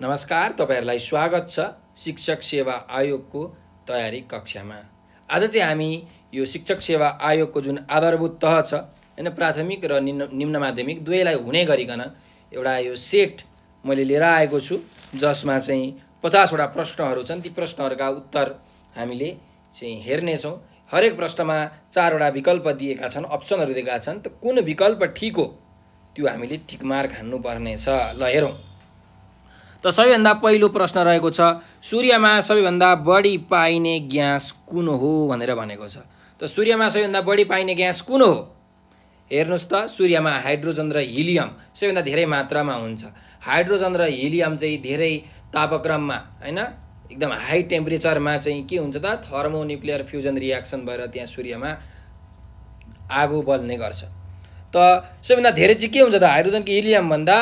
नमस्कार तपाईँहरूलाई स्वागत छ शिक्षक सेवा आयोगको तयारी कक्षामा। आज चाहिँ हामी यो शिक्षक सेवा आयोगको जुन आधारभूत तह छ होइन प्राथमिक र निम्न निम्न माध्यमिक दुवैलाई हुने गरिकन एउटा यो सेट मैले लिएर आएको छु जसमा चाहिँ पचासवटा प्रश्नहरू छन्। ती प्रश्नहरूका उत्तर हामीले चाहिँ हेर्नेछौँ। हरेक प्रश्नमा चारवटा विकल्प दिएका छन् अप्सनहरू दिएका छन्। त कुन विकल्प ठिक हो त्यो हामीले ठिक मार्क हान्नुपर्नेछ। ल हेरौँ। त सबैभन्दा पहिलो प्रश्न रहेको छ सूर्यमा सबैभन्दा बढी पाइने ग्यास कुन हो? भनेर भनेको छ। त सूर्यमा सबैभन्दा बढी पाइने ग्यास कुन हो? हेर्नुहोस् त सूर्यमा हाइड्रोजन र हिलियम सबैभन्दा धेरै मात्रामा हुन्छ। हाइड्रोजन र हिलियम चाहिँ धेरै तापक्रममा होइन? एकदम हाई टेम्परेचरमा चाहिँ के हुन्छ त? थर्मोन्युक्लियर फ्युजन रियाक्सन भएर त्यहाँ सूर्यमा आगो बल्ने गर्छ। त सबैभन्दा धेरै चाहिँ के हुन्छ त? हाइड्रोजन कि हिलियमभन्दा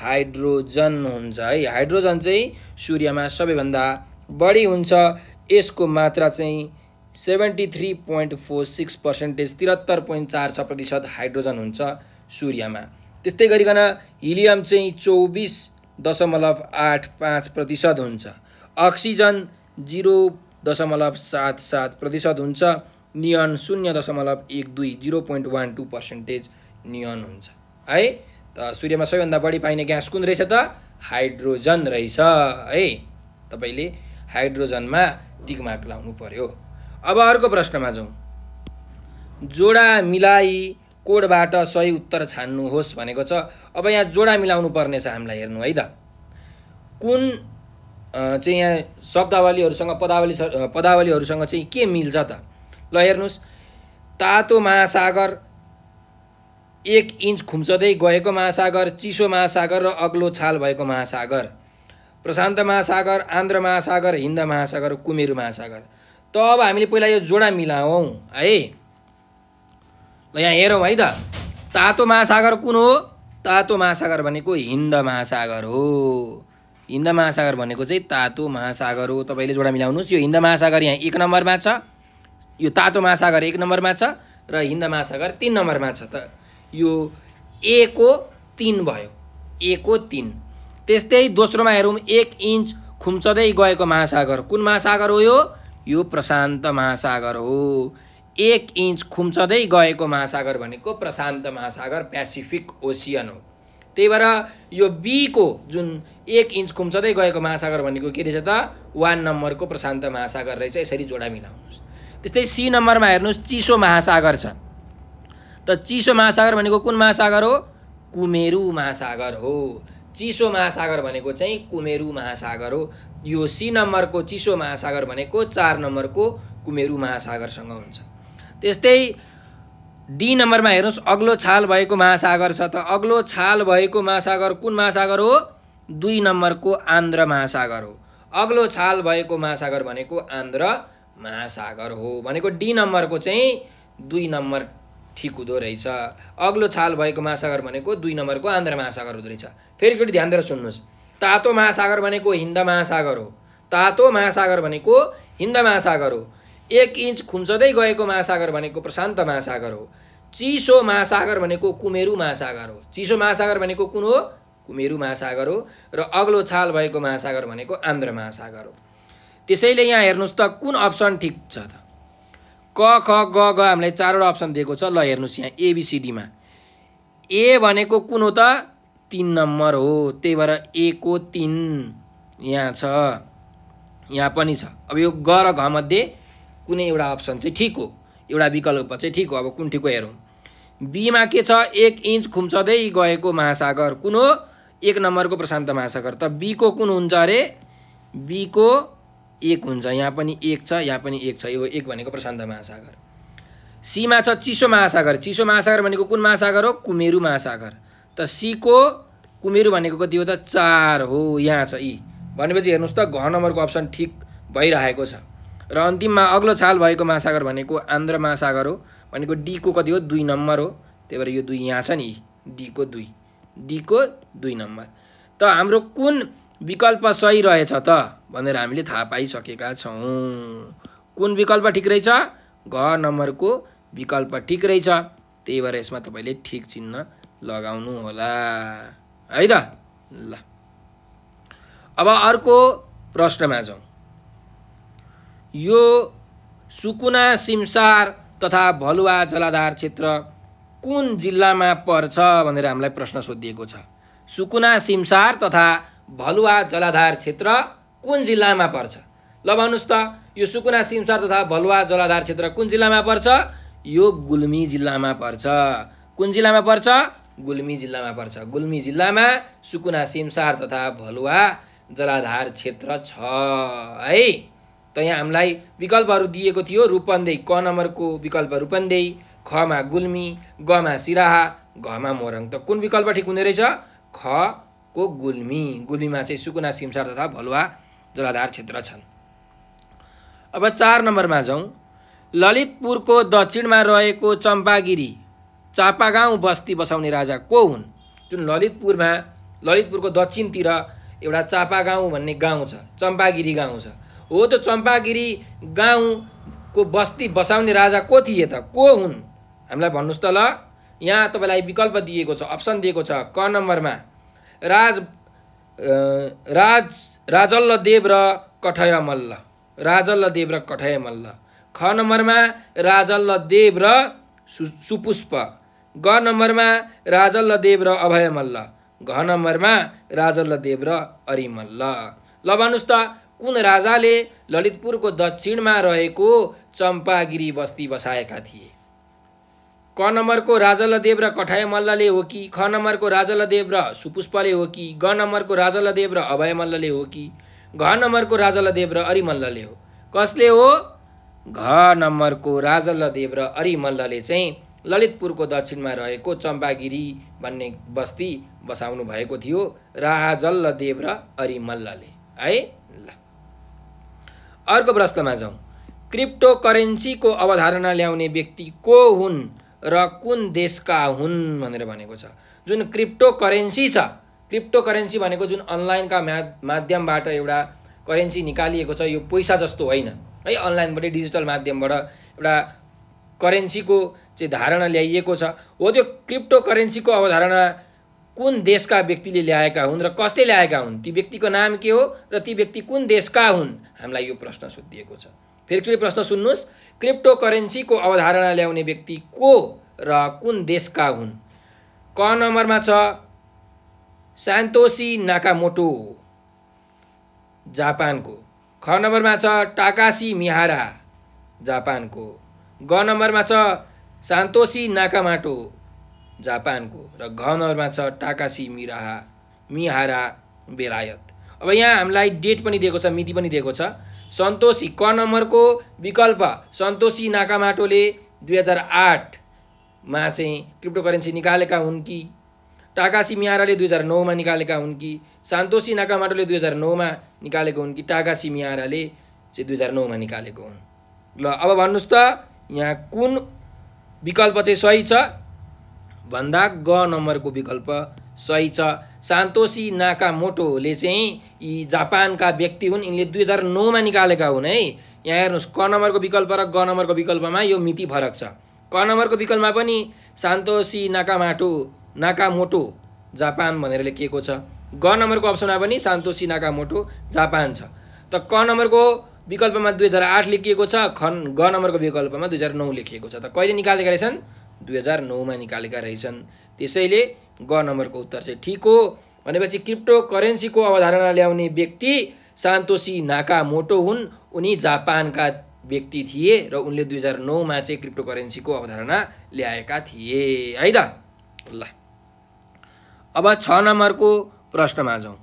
हाइड्रोजन हुन्छ है। हाइड्रोजन चाहिँ सूर्यमा सबैभन्दा बढी हुन्छ। यसको मात्रा चाहिँ seventy three point four six percentage त्रिहत्तर पोइन्ट चार छ प्रतिशत हाइड्रोजन हुन्छ सूर्यमा। त्यस्तै गरिकन हिलियम चाहिँ चौबिस दशमलव आठ पाँच प्रतिशत हुन्छ। अक्सिजन जिरो दशमलव सात सात प्रतिशत हुन्छ। नियन शून्य दशमलव एक दुई zero point one two percentage neon हुन्छ। है? सूर्यमा सबैभन्दा बढी पाइने ग्यास कुन रहेछ त? हाइड्रोजन रहेछ। है तपाईँले हाइड्रोजनमा टिक मार्क लाउनु पर्यो। अब अर्को प्रश्नमा जाउँ। जोडा मिलाई कोडबाट सही उत्तर छान्नुहोस् भनेको छ। अब यहाँ जोडा मिलाउनु पर्ने छ हामीलाई हेर्नु है त। कुन चाहिँ यहाँ शब्दावलीहरूसँग पदावली पदावलीहरूसँग चाहिँ के मिल्छ त? ल हेर्नुहोस्। तातो महासागर एक इन्च खुम्चदै गएको महासागर चिसो महासागर र अग्लो छाल भएको महासागर। प्रशान्त महासागर आन्ध्र महासागर हिन्द महासागर कुमेरु महासागर। त अब हामीले पहिला यो जोडा मिलाउँ है? ल यहाँ हेरौँ है त। तातो महासागर कुन हो? तातो महासागर भनेको हिन्द महासागर हो। हिन्द महासागर भनेको चाहिँ तातो महासागर हो। तपाईँले जोडा मिलाउनुहोस्। यो हिन्द महासागर यहाँ एक नम्बरमा छ। यो तातो महासागर एक नम्बरमा छ र हिन्द महासागर तिन नम्बरमा छ त। यो ए को तिन भयो। ए को तिन। त्यस्तै दोस्रोमा हेरौँ एक इन्च खुम्चदै गएको महासागर। कुन महासागर हो यो? यो प्रशान्त महासागर हो। एक इन्च खुम्चदै गएको महासागर भनेको प्रशान्त महासागर पेसिफिक ओसियन हो। त्यही भएर यो बीको जुन एक इन्च खुम्चदै गएको महासागर भनेको के रहेछ त? वान नम्बरको प्रशान्त महासागर रहेछ। यसरी जोडा मिलाउनुहोस्। त्यस्तै सी नम्बरमा हेर्नुहोस् चिसो महासागर छ। त चिसो महासागर भनेको कुन महासागर हो? कुमेरु महासागर हो। चिसो महासागर भनेको चाहिँ कुमेरु महासागर हो। यो सी नम्बरको चिसो महासागर भनेको चार नम्बरको कुमेरु महासागरसँग हुन्छ। त्यस्तै डी नम्बरमा हेर्नुहोस् अग्लो छाल भएको महासागर छ त। अग्लो छाल भएको महासागर कुन महासागर हो? दुई नम्बरको आन्ध्र महासागर हो। अग्लो छाल भएको महासागर भनेको आन्ध्र महासागर हो। भनेको डी नम्बरको चाहिँ दुई नम्बर ठिक हुँदो रहेछ। अग्लो छाल भएको महासागर भनेको दुई नम्बरको आन्ध्र महासागर हुँदो रहेछ। फेरि एकचोटि ध्यान दिएर सुन्नुहोस्। तातो महासागर भनेको हिन्द महासागर हो। तातो महासागर भनेको हिन्द महासागर हो। एक इन्च खुम्चदै गएको महासागर भनेको प्रशान्त महासागर हो। चिसो महासागर भनेको कुमेरु महासागर हो। चिसो महासागर भनेको कुन हो? कुमेरु महासागर हो। र अग्लो छाल भएको महासागर भनेको आन्ध्र महासागर हो। त्यसैले यहाँ हेर्नुहोस् त कुन अप्सन ठिक छ त? क ख ग ग हामीलाई चारवटा अप्सन दिएको छ। ल हेर्नुहोस् यहाँ एबिसिडीमा ए भनेको कुन हो त? तिन नम्बर हो। त्यही भएर ए को तिन यहाँ छ। यहाँ पनि छ। अब यो ग र घ मध्ये कुनै एउटा अप्सन चाहिँ ठिक हो। एउटा विकल्प चाहिँ ठिक हो। अब कुन ठिक हो हेरौँ बीमा के छ? एक इन्च खुम्चदै गएको महासागर। कुन हो? एक नम्बरको प्रशान्त महासागर। त बीको कुन हुन्छ अरे? बीको एक हुन्छ यहाँ पनि एक छ यहाँ पनि एक छ यो एक भनेको प्रशान्त महासागर। सीमा छ चिसो महासागर। चिसो महासागर भनेको कुन महासागर हो? कुमेरु महासागर। त सीको कुमेरु भनेको कति हो त चार हो यहाँ छ यी। भनेपछि हेर्नुहोस् त घ नम्बरको अप्सन ठिक भइरहेको छ। र अन्तिममा अग्लो छाल भएको महासागर भनेको आन्ध्र महासागर हो। भनेको डीको कति हो? दुई नम्बर हो। त्यही भएर यो दुई यहाँ छ नि डीको दुई। डीको दुई नम्बर। त हाम्रो कुन विकल्प सही रहेछ त भनेर हामीले थाहा पाइसकेका छौँ। कुन विकल्प ठिक रहेछ? घ नम्बरको विकल्प ठिक रहेछ। त्यही भएर यसमा तपाईँले ठिक चिन्ह लगाउनु होला। है त? ल। अब अर्को प्रश्नमा जाउँ। यो सुकुना सिमसार तथा भलुवा जलाधार क्षेत्र कुन जिल्लामा पर्छ भनेर हामीलाई प्रश्न सोधिएको छ। सुकुना सिमसार तथा भलुवा जलाधार क्षेत्र कुन जिल्लामा पर्छ? ल भन्नुहोस् त यो सुकुना सिमसार तथा भलुवा जलाधार क्षेत्र कुन जिल्लामा पर्छ? यो गुल्मी जिल्लामा पर्छ। कुन जिल्लामा पर्छ? गुल्मी जिल्लामा पर्छ। गुल्मी जिल्लामा सुकुना सिमसार तथा भलुवा जलाधार क्षेत्र छ है? त यहाँ हामीलाई विकल्पहरू दिएको थियो। रूपन्देही क नम्बरको विकल्प रूपन्देही खमा गुल्मी गमा सिराहा घमा मोरङ। त कुन विकल्प ठिक हुने रहेछ? ख को गुल्मी गुल्मीमा चाहिँ सुकुना सिमसार तथा भलुवा जलाधार क्षेत्र छन्। अब चार नम्बरमा जाउँ। ललितपुरको दक्षिणमा रहेको चम्पागिरी चापागाउँ बस्ती बसाउने राजा को हुन्? जुन ललितपुरमा ललितपुरको दक्षिणतिर एउटा चापागाउँ भन्ने गाउँ छ चम्पागिरी गाउँ छ। हो त्यो चम्पागिरी गाउँको बस्ती बसाउने राजा को थिए त? को हुन्? हामीलाई भन्नुहोस् त ल। यहाँ तपाईँलाई विकल्प दिएको छ अप्सन दिएको छ क नम्बरमा। राज राज राजल्ल देव र कठय मल्ल। राजल्ल देव र कठय मल्ल। ख नम्बरमा राजल्ल देव र सु सुपुष्प। ग नम्बरमा राजल्ल देव र अभय मल्ल। घ नम्बरमा राजल्ल देव र अरिमल्ल ल भन्नुहोस् त कुन राजाले ललितपुरको दक्षिणमा रहेको चम्पागिरी बस्ती बसाएका थिए? क नम्बरको राजलदेव र कठाय मल्लले हो कि? ख नम्बरको राजलदेव र सुपुष्पले हो कि? ग नम्बरको राजलदेव र अभय मल्लले हो कि? घ नम्बरको राजलदेव र अरिमल्लले हो। कसले हो? घ नम्बरको राजलदेव र अरिमल्लले चाहिँ ललितपुरको दक्षिणमा रहेको चम्पागिरी भन्ने बस्ती बसाउनु भएको थियो राजल्लदेव र अरिमल्लले है? ल। अर्को प्रश्नमा जाउँ। क्रिप्टो करेन्सीको अवधारणा ल्याउने व्यक्ति को हुन्? र कुन देशका हुन् भनेर भनेको छ। जुन क्रिप्टो करेन्सी छ क्रिप्टो करेन्सी भनेको जुन अनलाइनका मा माध्यमबाट एउटा करेन्सी निकालिएको छ यो पैसा जस्तो होइन। है अनलाइनबाट डिजिटल माध्यमबाट एउटा करेन्सीको चाहिँ धारणा ल्याइएको छ। हो त्यो क्रिप्टो करेन्सीको अवधारणा कुन देशका व्यक्तिले ल्याएका हुन् र कसले ल्याएका हुन्? ती व्यक्तिको नाम के हो र ती व्यक्ति कुन देशका हुन्? हामीलाई यो प्रश्न सोधिएको छ। फेरि प्रश्न सुन्नुहोस्। क्रिप्टो करेन्सीको अवधारणा ल्याउने व्यक्ति को र कुन देशका हुन्? क नम्बरमा छ सान्तोसी नाकामोटो जापानको। ख नम्बरमा छ टाकासी मिहारा जापानको। ग नम्बरमा छ सान्तोसी नाकामाटो। जापानको र नम्बरमा छ टाकासी मिराहा मिहारा बेलायत। अब यहाँ हामीलाई डेट पनि दिएको छ मिति पनि दिएको छ। सन्तोषी क नम्बरको विकल्प? सन्तोषी नाकामाटोले दुई हजार आठमा चाहिँ क्रिप्टो करेन्सी निकालेका हुन् कि? टाकासी मिहाराले दुई हजार नौमा निकालेका हुन् कि? सान्तोषी नाकामाटोले दुई हजार नौमा निकालेको हुन् कि? टाकासी मिहाराले चाहिँ दुई हजार नौमा निकालेको हुन्। ल अब भन्नुहोस् त यहाँ कुन विकल्प चाहिँ सही छ? भन्दा ग नम्बरको विकल्प सही छ। सान्तोसी नाकामोटोले चाहिँ यी जापानका व्यक्ति हुन्। यिनले दुई हजार नौमा निकालेका हुन् है। यहाँ हेर्नुहोस् क नम्बरको विकल्प र ग नम्बरको विकल्पमा यो मिति फरक छ। क नम्बरको विकल्पमा पनि सान्तोसी नाकामाटो नाकामोटो जापान भनेर लेखिएको छ। ग नम्बरको अप्सनमा पनि सान्तोसी नाकामोटो जापान छ। त क नम्बरको विकल्पमा दुई हजार आठ लेखिएको छ। खन ग नम्बरको विकल्पमा दुई हजार नौ लेखिएको छ। त कहिले निकालेका रहेछन्? दुई हजार नौमा निकालेका रहेछन्। त्यसैले ग नम्बरको उत्तर चाहिँ ठिक हो। भनेपछि क्रिप्टो करेन्सीको अवधारणा ल्याउने व्यक्ति सान्तोसी नाका मोटो हुन्। उनी जापानका व्यक्ति थिए र उनले दुई हजार नौमा चाहिँ क्रिप्टो करेन्सीको अवधारणा ल्याएका थिए। है त? ल अब छ नम्बरको प्रश्नमा जाउँ।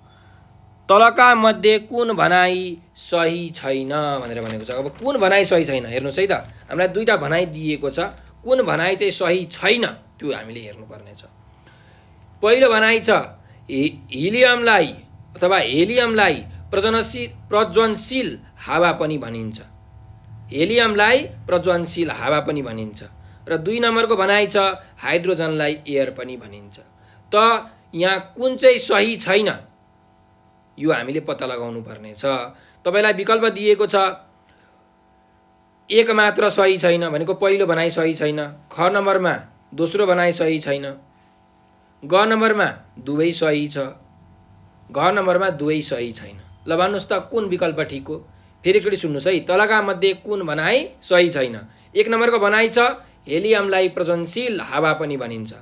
तलका मध्ये कुन भनाइ सही छैन भनेर भनेको छ। अब कुन भनाइ सही छैन? हेर्नुहोस् है त। हामीलाई दुईवटा भनाइ दिएको छ। कुन भनाइ चाहिँ सही छैन त्यो हामीले हेर्नुपर्ने छ पहिलो भनाइ छ हिलियमलाई अथवा हेलियमलाई प्रजनशील प्रज्वनशील हावा पनि भनिन्छ। हेलियमलाई प्रज्वनशील हावा पनि भनिन्छ। र दुई नम्बरको भनाइ छ हाइड्रोजनलाई एयर पनि भनिन्छ। त यहाँ कुन चाहिँ सही छैन यो हामीले पत्ता लगाउनु पर्ने छ तपाईँलाई विकल्प दिएको छ एक मात्र सही छैन भनेको पहिलो भनाइ सही छैन। ख नम्बरमा दोस्रो भनाइ सही छैन। ग नम्बरमा दुवै सही छ। घ नम्बरमा दुवै सही छैन। ल भन्नुहोस् त कुन विकल्प ठिक हो? फेरि एकचोटि सुन्नुहोस् है। तलका मध्ये कुन भनाइ सही छैन? एक नम्बरको भनाइ छ हेलियमलाई प्रजनशील हावा पनि भनिन्छ।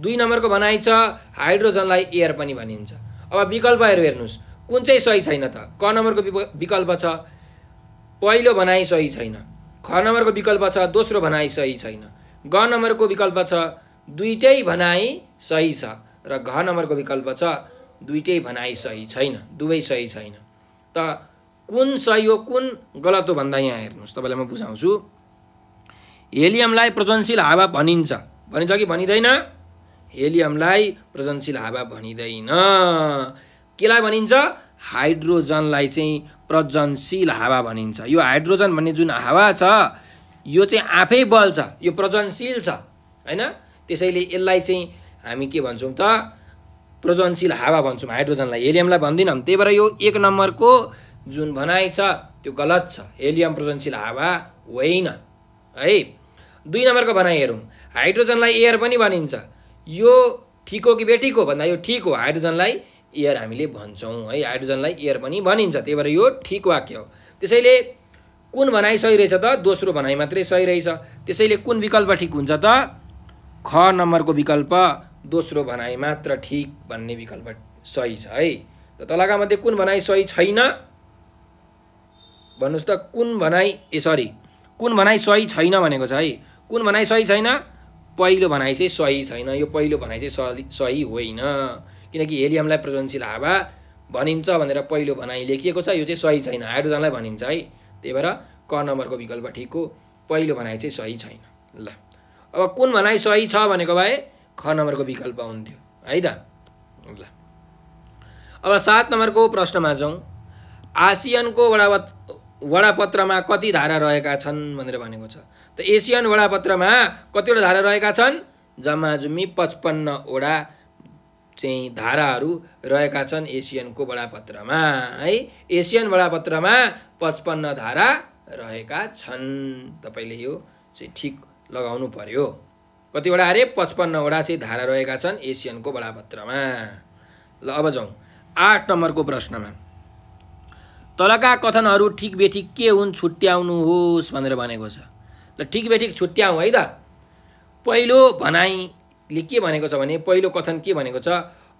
दुई नम्बरको भनाइ छ हाइड्रोजनलाई एयर पनि भनिन्छ। अब विकल्पहरू हेर्नुहोस्। कुन चाहिँ सही छैन त? क नम्बरको विकल्प छ पहिलो भनाइ सही छैन। ख नम्बरको विकल्प छ दोस्रो भनाइ सही छैन। ग नम्बरको विकल्प छ दुइटै भनाइ सही छ। र घ नम्बरको विकल्प छ दुइटै भनाइ सही छैन। दुवै सही छैन। त कुन सही हो कुन गलत हो भन्दा यहाँ हेर्नुहोस्। तपाईँलाई म बुझाउँछु। हेलियमलाई प्रजनशील हावा भनिन्छ। भनिन्छ कि भनिँदैन? हेलियमलाई प्रजनशील हावा भनिँदैन। केलाई भनिन्छ? हाइड्रोजनलाई चाहिँ प्रजनशील हावा भनिन्छ। यो हाइड्रोजन भन्ने जुन हावा छ यो चाहिँ आफै बल्छ यो प्रजनशील छ होइन? त्यसैले यसलाई चाहिँ हामी के भन्छौँ त प्रजनशील हावा भन्छौँ हाइड्रोजनलाई। हेलियमलाई भन्दैनौँ। त्यही भएर यो एक नम्बरको जुन भनाइ छ त्यो गलत छ। हेलियम प्रजनशील हावा होइन। है? दुई नम्बरको भनाइ हेरौँ। हाइड्रोजनलाई एयर पनि भनिन्छ। यो ठिक हो कि बेठिक हो भन्दा यो ठिक हो। हाइड्रोजनलाई एयर हामीले भन्छौँ है। हाइड्रोजनलाई एयर पनि भनिन्छ। त्यही भएर यो ठिक वाक्य हो। त्यसैले कुन भनाइ सही रहेछ त? दोस्रो भनाइ मात्रै सही रहेछ। त्यसैले कुन विकल्प ठिक हुन्छ त? ख नम्बरको विकल्प दोस्रो भनाइ मात्र ठिक भन्ने विकल्प सही छ है। त तलका मध्ये कुन भनाइ सही छैन? भन्नुहोस् त कुन भनाइ ए सरी कुन भनाइ सही छैन भनेको छ है। कुन भनाइ सही छैन? पहिलो भनाइ चाहिँ सही छैन। यो पहिलो भनाइ चाहिँ सही सही होइन। किनकि हेलियमलाई प्रजनशील हावा भनिन्छ भनेर पहिलो भनाइ लेखिएको छ। यो चाहिँ सही छैन। हाइड्रोजनलाई भनिन्छ है। त्यही भएर क नम्बरको विकल्प ठिक हो पहिलो भनाइ चाहिँ सही छैन। ल। अब कुन भनाइ सही छ भनेको भए ख नम्बरको विकल्प हुन्थ्यो। है त? ल। अब सात नम्बरको प्रश्नमा जाउँ। आसियनको वडावत वडापत्रमा कति धारा रहेका छन् भनेर भनेको छ। त एसियन वडापत्रमा कतिवटा धारा रहेका छन्? जम्मा जुम्मी पचपन्नवटा चाहिँ धाराहरू रहेका छन् एसियनको बडापत्रमा है? एसियन बडापत्रमा पचपन्न धारा रहेका छन्। तपाईँले यो चाहिँ ठिक लगाउनु पर्यो। कतिवटा अरे? पचपन्नवटा चाहिँ धारा रहेका छन् एसियनको बडापत्रमा ल अब जाउँ। आठ नम्बरको प्रश्नमा। तलका कथनहरू ठिक बेठिक के हुन् छुट्याउनुहोस् भनेर भनेको छ। ल ठिक बेठिक छुट्याउँ है त। पहिलो भनाइले के भनेको छ भने पहिलो कथन के भनेको छ?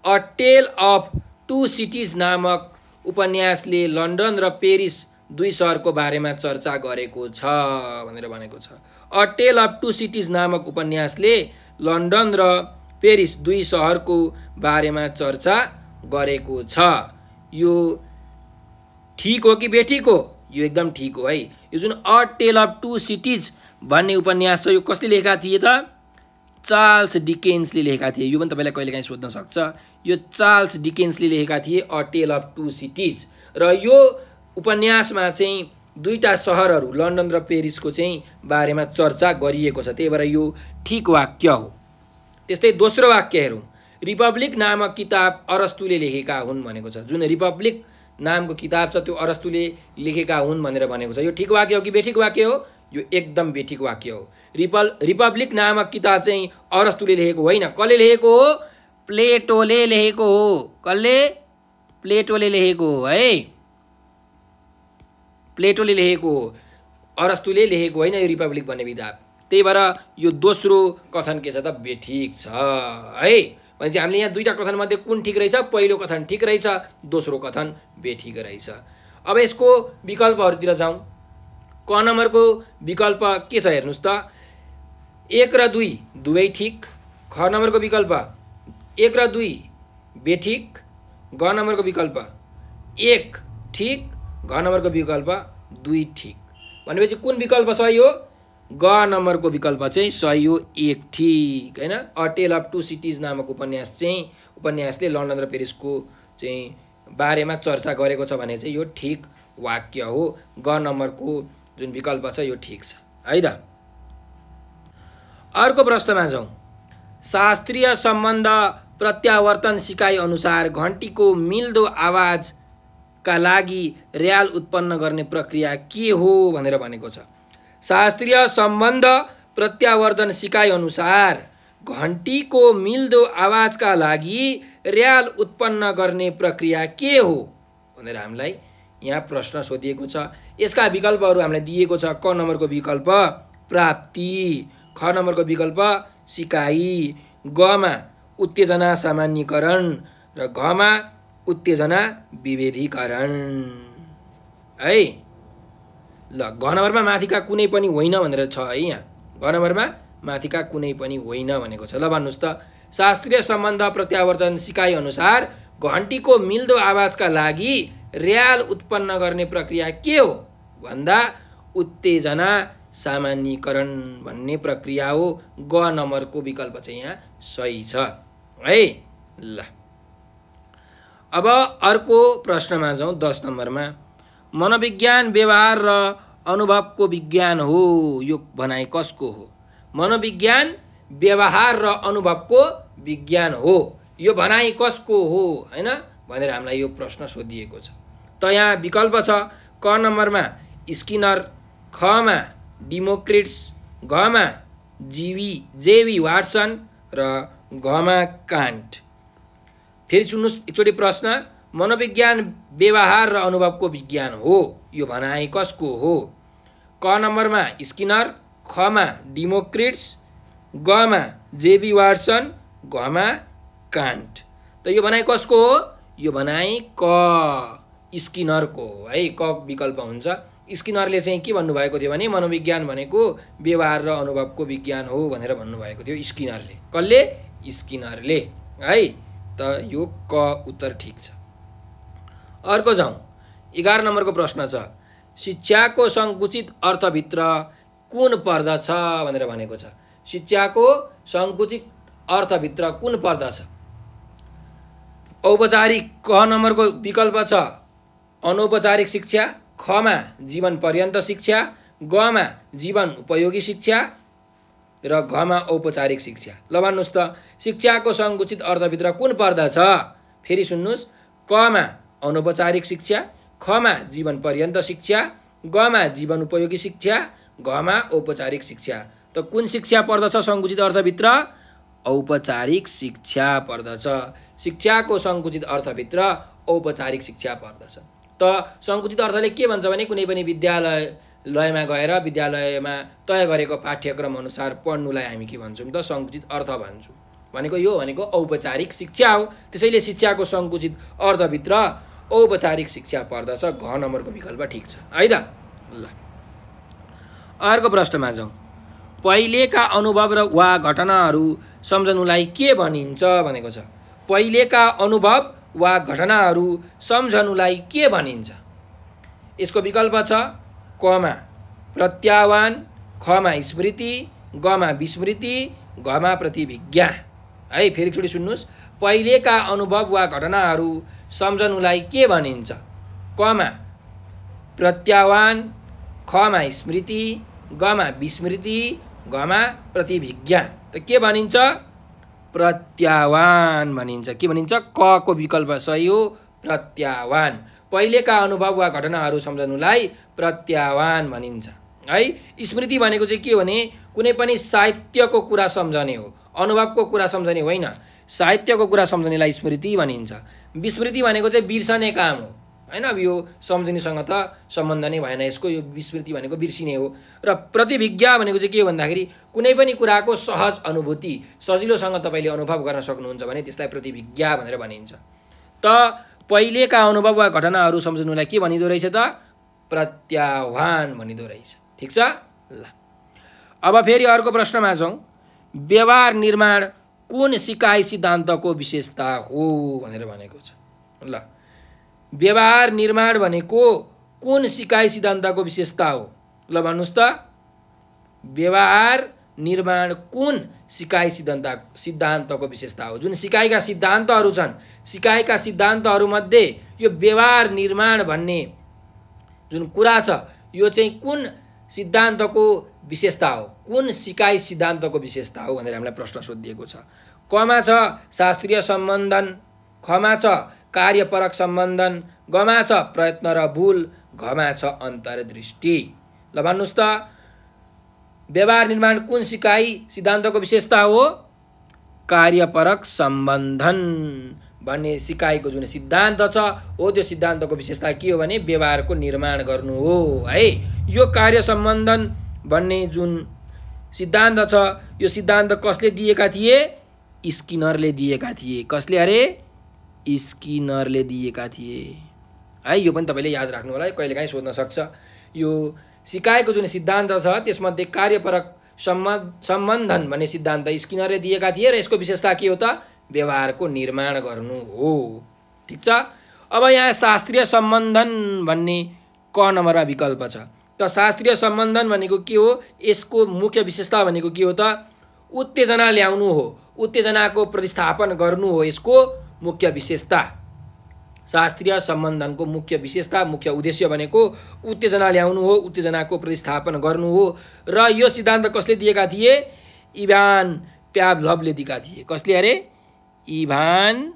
A Tale of Two Cities नामक उपन्यासले लन्डन र पेरिस दुई सहरको बारेमा चर्चा गरेको छ भनेर भनेको छ। A Tale of Two Cities नामक उपन्यासले लन्डन र पेरिस दुई सहरको बारेमा चर्चा गरेको छ। यो ठिक हो कि बेठिक हो? यो एकदम ठिक हो है। यो जुन A Tale of Two Cities भन्ने उपन्यास छ यो कसले लेखेका थिए त? चार्ल्स डिकेन्सले लेखेका थिए। यो पनि तपाईँलाई कहिलेकाहीँ सोध्न सक्छ। यो चार्ल्स डिकेन्सले लेखेका थिए A Tale of Two Cities र यो उपन्यासमा चाहिँ दुईवटा सहरहरू लन्डन र पेरिसको चाहिँ बारेमा चर्चा गरिएको छ। त्यही भएर यो ठिक वाक्य हो। त्यस्तै दोस्रो वाक्य हेरौँ। रिपब्लिक नामक किताब अरस्तुले लेखेका हुन् भनेको छ। जुन रिपब्लिक नामको किताब छ त्यो अरस्तुले लेखेका हुन् भनेर भनेको छ। यो ठिक वाक्य हो कि बेठिक वाक्य हो? यो एकदम बेठिक वाक्य हो। रिपल रिपब्लिक नामक किताब चाहिँ अरस्तुले लेखेको होइन। कसले लेखेको हो? प्लेटोले लेखेको हो। कसले? प्लेटोले लेखेको हो है? प्लेटोले लेखेको हो। अरस्तुले लेखेको होइन यो रिपब्लिक भन्ने किताब। त्यही भएर यो दोस्रो कथन के छ त? बेठिक छ है? भनेपछि हामीले यहाँ दुईवटा कथनमध्ये कुन ठिक रहेछ? पहिलो कथन ठिक रहेछ दोस्रो कथन बेठिक रहेछ। अब यसको विकल्पहरूतिर जाउँ। क नम्बरको विकल्प के छ हेर्नुहोस् त? एक र दुई दुवै ठिक। ख नम्बरको विकल्प। एक र दुई बेठिक ग नम्बरको विकल्प। एक ठिक। घ नम्बरको विकल्प दुई ठिक। भनेपछि कुन विकल्प सही हो? ग नम्बरको विकल्प चाहिँ सही हो एक ठिक होइन? A Tale of Two Cities नामक उपन्यास चाहिँ उपन्यासले लन्डन र पेरिसको चाहिँ बारेमा चर्चा गरेको छ भने चाहिँ यो ठिक वाक्य हो। ग नम्बरको जुन विकल्प छ यो ठिक छ। है त? अर्को प्रश्नमा जाउँ। शास्त्रीय सम्बन्ध प्रत्यावर्तन सिकाइ अनुसार घन्टीको मिल्दो आवाजका लागि र्याल उत्पन्न गर्ने प्रक्रिया के हो भनेर भनेको छ। शास्त्रीय सम्बन्ध प्रत्यावर्तन सिकाइ अनुसार घन्टीको मिल्दो आवाजका लागि र्याल उत्पन्न गर्ने प्रक्रिया के हो भनेर हामीलाई यहाँ प्रश्न सोधिएको छ। यसका विकल्पहरू हामीलाई दिएको छ। क नम्बरको विकल्प प्राप्ति। ख नम्बरको विकल्प सिकाइ गमा उत्तेजना सामान्यकरण र घमा उत्तेजना विभेदीकरण। है? ल घ नम्बरमा माथिका कुनै पनि होइन भनेर छ है यहाँ। घ नम्बरमा माथिका कुनै पनि होइन भनेको छ। ल भन्नुहोस् त। शास्त्रीय सम्बन्ध प्रत्यावर्तन सिकाइ अनुसार घन्टीको मिल्दो आवाजका लागि र्याल उत्पन्न गर्ने प्रक्रिया के हो? भन्दा उत्तेजना सामान्यकरण भन्ने प्रक्रिया हो। ग नम्बरको विकल्प चाहिँ यहाँ सही छ। है? ल। अब अर्को प्रश्नमा जाउँ दस नम्बरमा। मनोविज्ञान व्यवहार र अनुभवको विज्ञान हो। यो भनाइ कसको हो? मनोविज्ञान व्यवहार र अनुभवको विज्ञान हो। यो भनाइ कसको हो? होइन? भनेर हामीलाई यो प्रश्न सोधिएको छ। त यहाँ विकल्प छ। क नम्बरमा स्किनर खमा डिमोक्रिट्स घमा जिवी जेवी वाटसन र घमा कान्ट। फेरि सुन्नुहोस् एकचोटि प्रश्न मनोविज्ञान व्यवहार र अनुभवको विज्ञान हो यो भनाइ कसको हो? क नम्बरमा स्किनर खमा डिमोक्रिट्स गमा जेबी वाटसन घमा कान्ट। त यो भनाइ कसको हो? यो भनाइ क स्किनरको हो है क विकल्प हुन्छ। स्किनरले चाहिँ के भन्नुभएको थियो भने मनोविज्ञान भनेको व्यवहार र अनुभवको विज्ञान हो भनेर भन्नुभएको थियो स्किनरले। कसले? स्किनरले। है? त यो क उत्तर ठिक छ। अर्को जाउँ। एघार नम्बरको प्रश्न छ शिक्षाको सङ्कुचित अर्थभित्र कुन पर्दछ भनेर भनेको छ। शिक्षाको सङ्कुचित अर्थभित्र कुन पर्दछ औपचारिक क नम्बरको विकल्प छ अनौपचारिक शिक्षा। खमा जीवन पर्यन्त शिक्षा गमा जीवन उपयोगी शिक्षा र घमा औपचारिक शिक्षा। ल भन्नुहोस् त शिक्षाको सङ्कुचित अर्थभित्र कुन पर्दछ फेरि सुन्नुहोस् कमा अनौपचारिक शिक्षा खमा जीवन पर्यन्त शिक्षा गमा जीवन उपयोगी शिक्षा घमा औपचारिक शिक्षा। त कुन शिक्षा पर्दछ सङ्कुचित अर्थभित्र? औपचारिक शिक्षा पर्दछ। शिक्षाको सङ्कुचित अर्थभित्र औपचारिक शिक्षा पर्दछ। त सङ्कुचित अर्थले के भन्छ भने कुनै पनि विद्यालयमा गएर विद्यालयमा तय गरेको पाठ्यक्रम अनुसार पढ्नुलाई हामी के भन्छौँ त सङ्कुचित अर्थ भन्छौँ। भनेको यो भनेको औपचारिक शिक्षा हो। त्यसैले शिक्षाको सङ्कुचित अर्थभित्र औपचारिक शिक्षा पर्दछ। घ नम्बरको विकल्प ठिक छ। है त? ल। अर्को प्रश्नमा जाउँ। पहिलेका अनुभव र वा घटनाहरू सम्झनुलाई के भनिन्छ भनेको छ। पहिलेका अनुभव वा घटनाहरू सम्झनुलाई के भनिन्छ? यसको विकल्प छ कमा प्रत्याह्वान खमा स्मृति गमा विस्मृति घमा प्रतिभिज्ञा है फेरि सुन्नुहोस्। पहिलेका अनुभव वा घटनाहरू सम्झनुलाई के भनिन्छ? कमा प्रत्याह्वान खमा स्मृति गमा विस्मृति घमा प्रतिभिज्ञा त के भनिन्छ? प्रत्याह्वान भनिन्छ। के भनिन्छ? क को विकल्प सही हो? प्रत्याह्वान पहिलेका अनुभव वा घटनाहरू सम्झनुलाई प्रत्याह्वान भनिन्छ। है स्मृति भनेको चाहिँ के भने कुनै पनि साहित्यको कुरा सम्झने हो। अनुभवको कुरा सम्झने होइन। साहित्यको कुरा सम्झनेलाई स्मृति भनिन्छ। विस्मृति भनेको चाहिँ बिर्सने काम हो। होइन? अब यो सम्झनीसँग त सम्बन्ध नै भएन। यसको यो विस्मृति भनेको बिर्सिने हो। र प्रतिभिज्ञा भनेको चाहिँ के भन्दाखेरि कुनै पनि कुराको सहज अनुभूति सजिलोसँग तपाईँले अनुभव गर्न सक्नुहुन्छ भने त्यसलाई प्रतिभिज्ञा भनेर भनिन्छ। त पहिलेका अनुभव वा घटनाहरू सम्झनुलाई के भनिँदो रहेछ त? प्रत्याह्वान भनिँदो रहेछ। ठिक छ? ल। अब फेरि अर्को प्रश्नमा जाउँ। व्यवहार निर्माण कुन सिकाइ सिद्धान्तको विशेषता हो भनेर भनेको छ। ल। व्यवहार निर्माण भनेको कुन सिकाइ सिद्धान्तको विशेषता हो? ल भन्नुहोस् त। व्यवहार निर्माण कुन सिकाइ सिद्धान्त सिद्धान्तको विशेषता हो? जुन सिकाइका सिद्धान्तहरू छन् सिकाइका सिद्धान्तहरूमध्ये यो व्यवहार निर्माण भन्ने जुन कुरा छ यो चाहिँ कुन सिद्धान्तको विशेषता हो? कुन सिकाइ सिद्धान्तको विशेषता हो भनेर हामीलाई प्रश्न सोधिएको छ। कमा छ शास्त्रीय सम्बन्धन? खमा छ कार्यपरक सम्बन्धन छ प्रयत्न र भुल घमा छ अन्तर्दृष्टि। ल भन्नुहोस् त व्यवहार निर्माण कुन सिकाइ सिद्धान्तको विशेषता हो? कार्यपरक सम्बन्धन भन्ने सिकाइको जुन सिद्धान्त छ हो त्यो सिद्धान्तको विशेषता के हो भने व्यवहारको निर्माण गर्नु हो है? यो कार्य सम्बन्धन भन्ने जुन सिद्धान्त छ यो सिद्धान्त कसले दिएका थिए? स्किनरले दिएका थिए। कसले अरे? स्किनरले दिएका थिए। है यो पनि तपाईँले याद राख्नु होला कहिलेकाहीँ सोध्न सक्छ। यो सिकाएको जुन सिद्धान्त छ त्यसमध्ये कार्यपरक सम्बन्ध सम्बन्धन भन्ने सिद्धान्त स्किनरले दिएका थिए र यसको विशेषता के हो त? व्यवहारको निर्माण गर्नु हो। ठिक छ? अब यहाँ शास्त्रीय सम्बन्धन भन्ने क नम्बरमा विकल्प छ। त शास्त्रीय सम्बन्धन भनेको के हो? यसको मुख्य विशेषता भनेको के हो त? उत्तेजना ल्याउनु हो। उत्तेजनाको प्रतिस्थापन गर्नु हो यसको। मुख्य विशेषता शास्त्रीय सम्बन्धनको मुख्य विशेषता मुख्य उद्देश्य भनेको उत्तेजना ल्याउनु हो उत्तेजनाको प्रतिस्थापन गर्नु हो। र यो सिद्धान्त कसले दिएका थिए? इभान प्याभलभले दिएका थिए। कसले अरे? इभान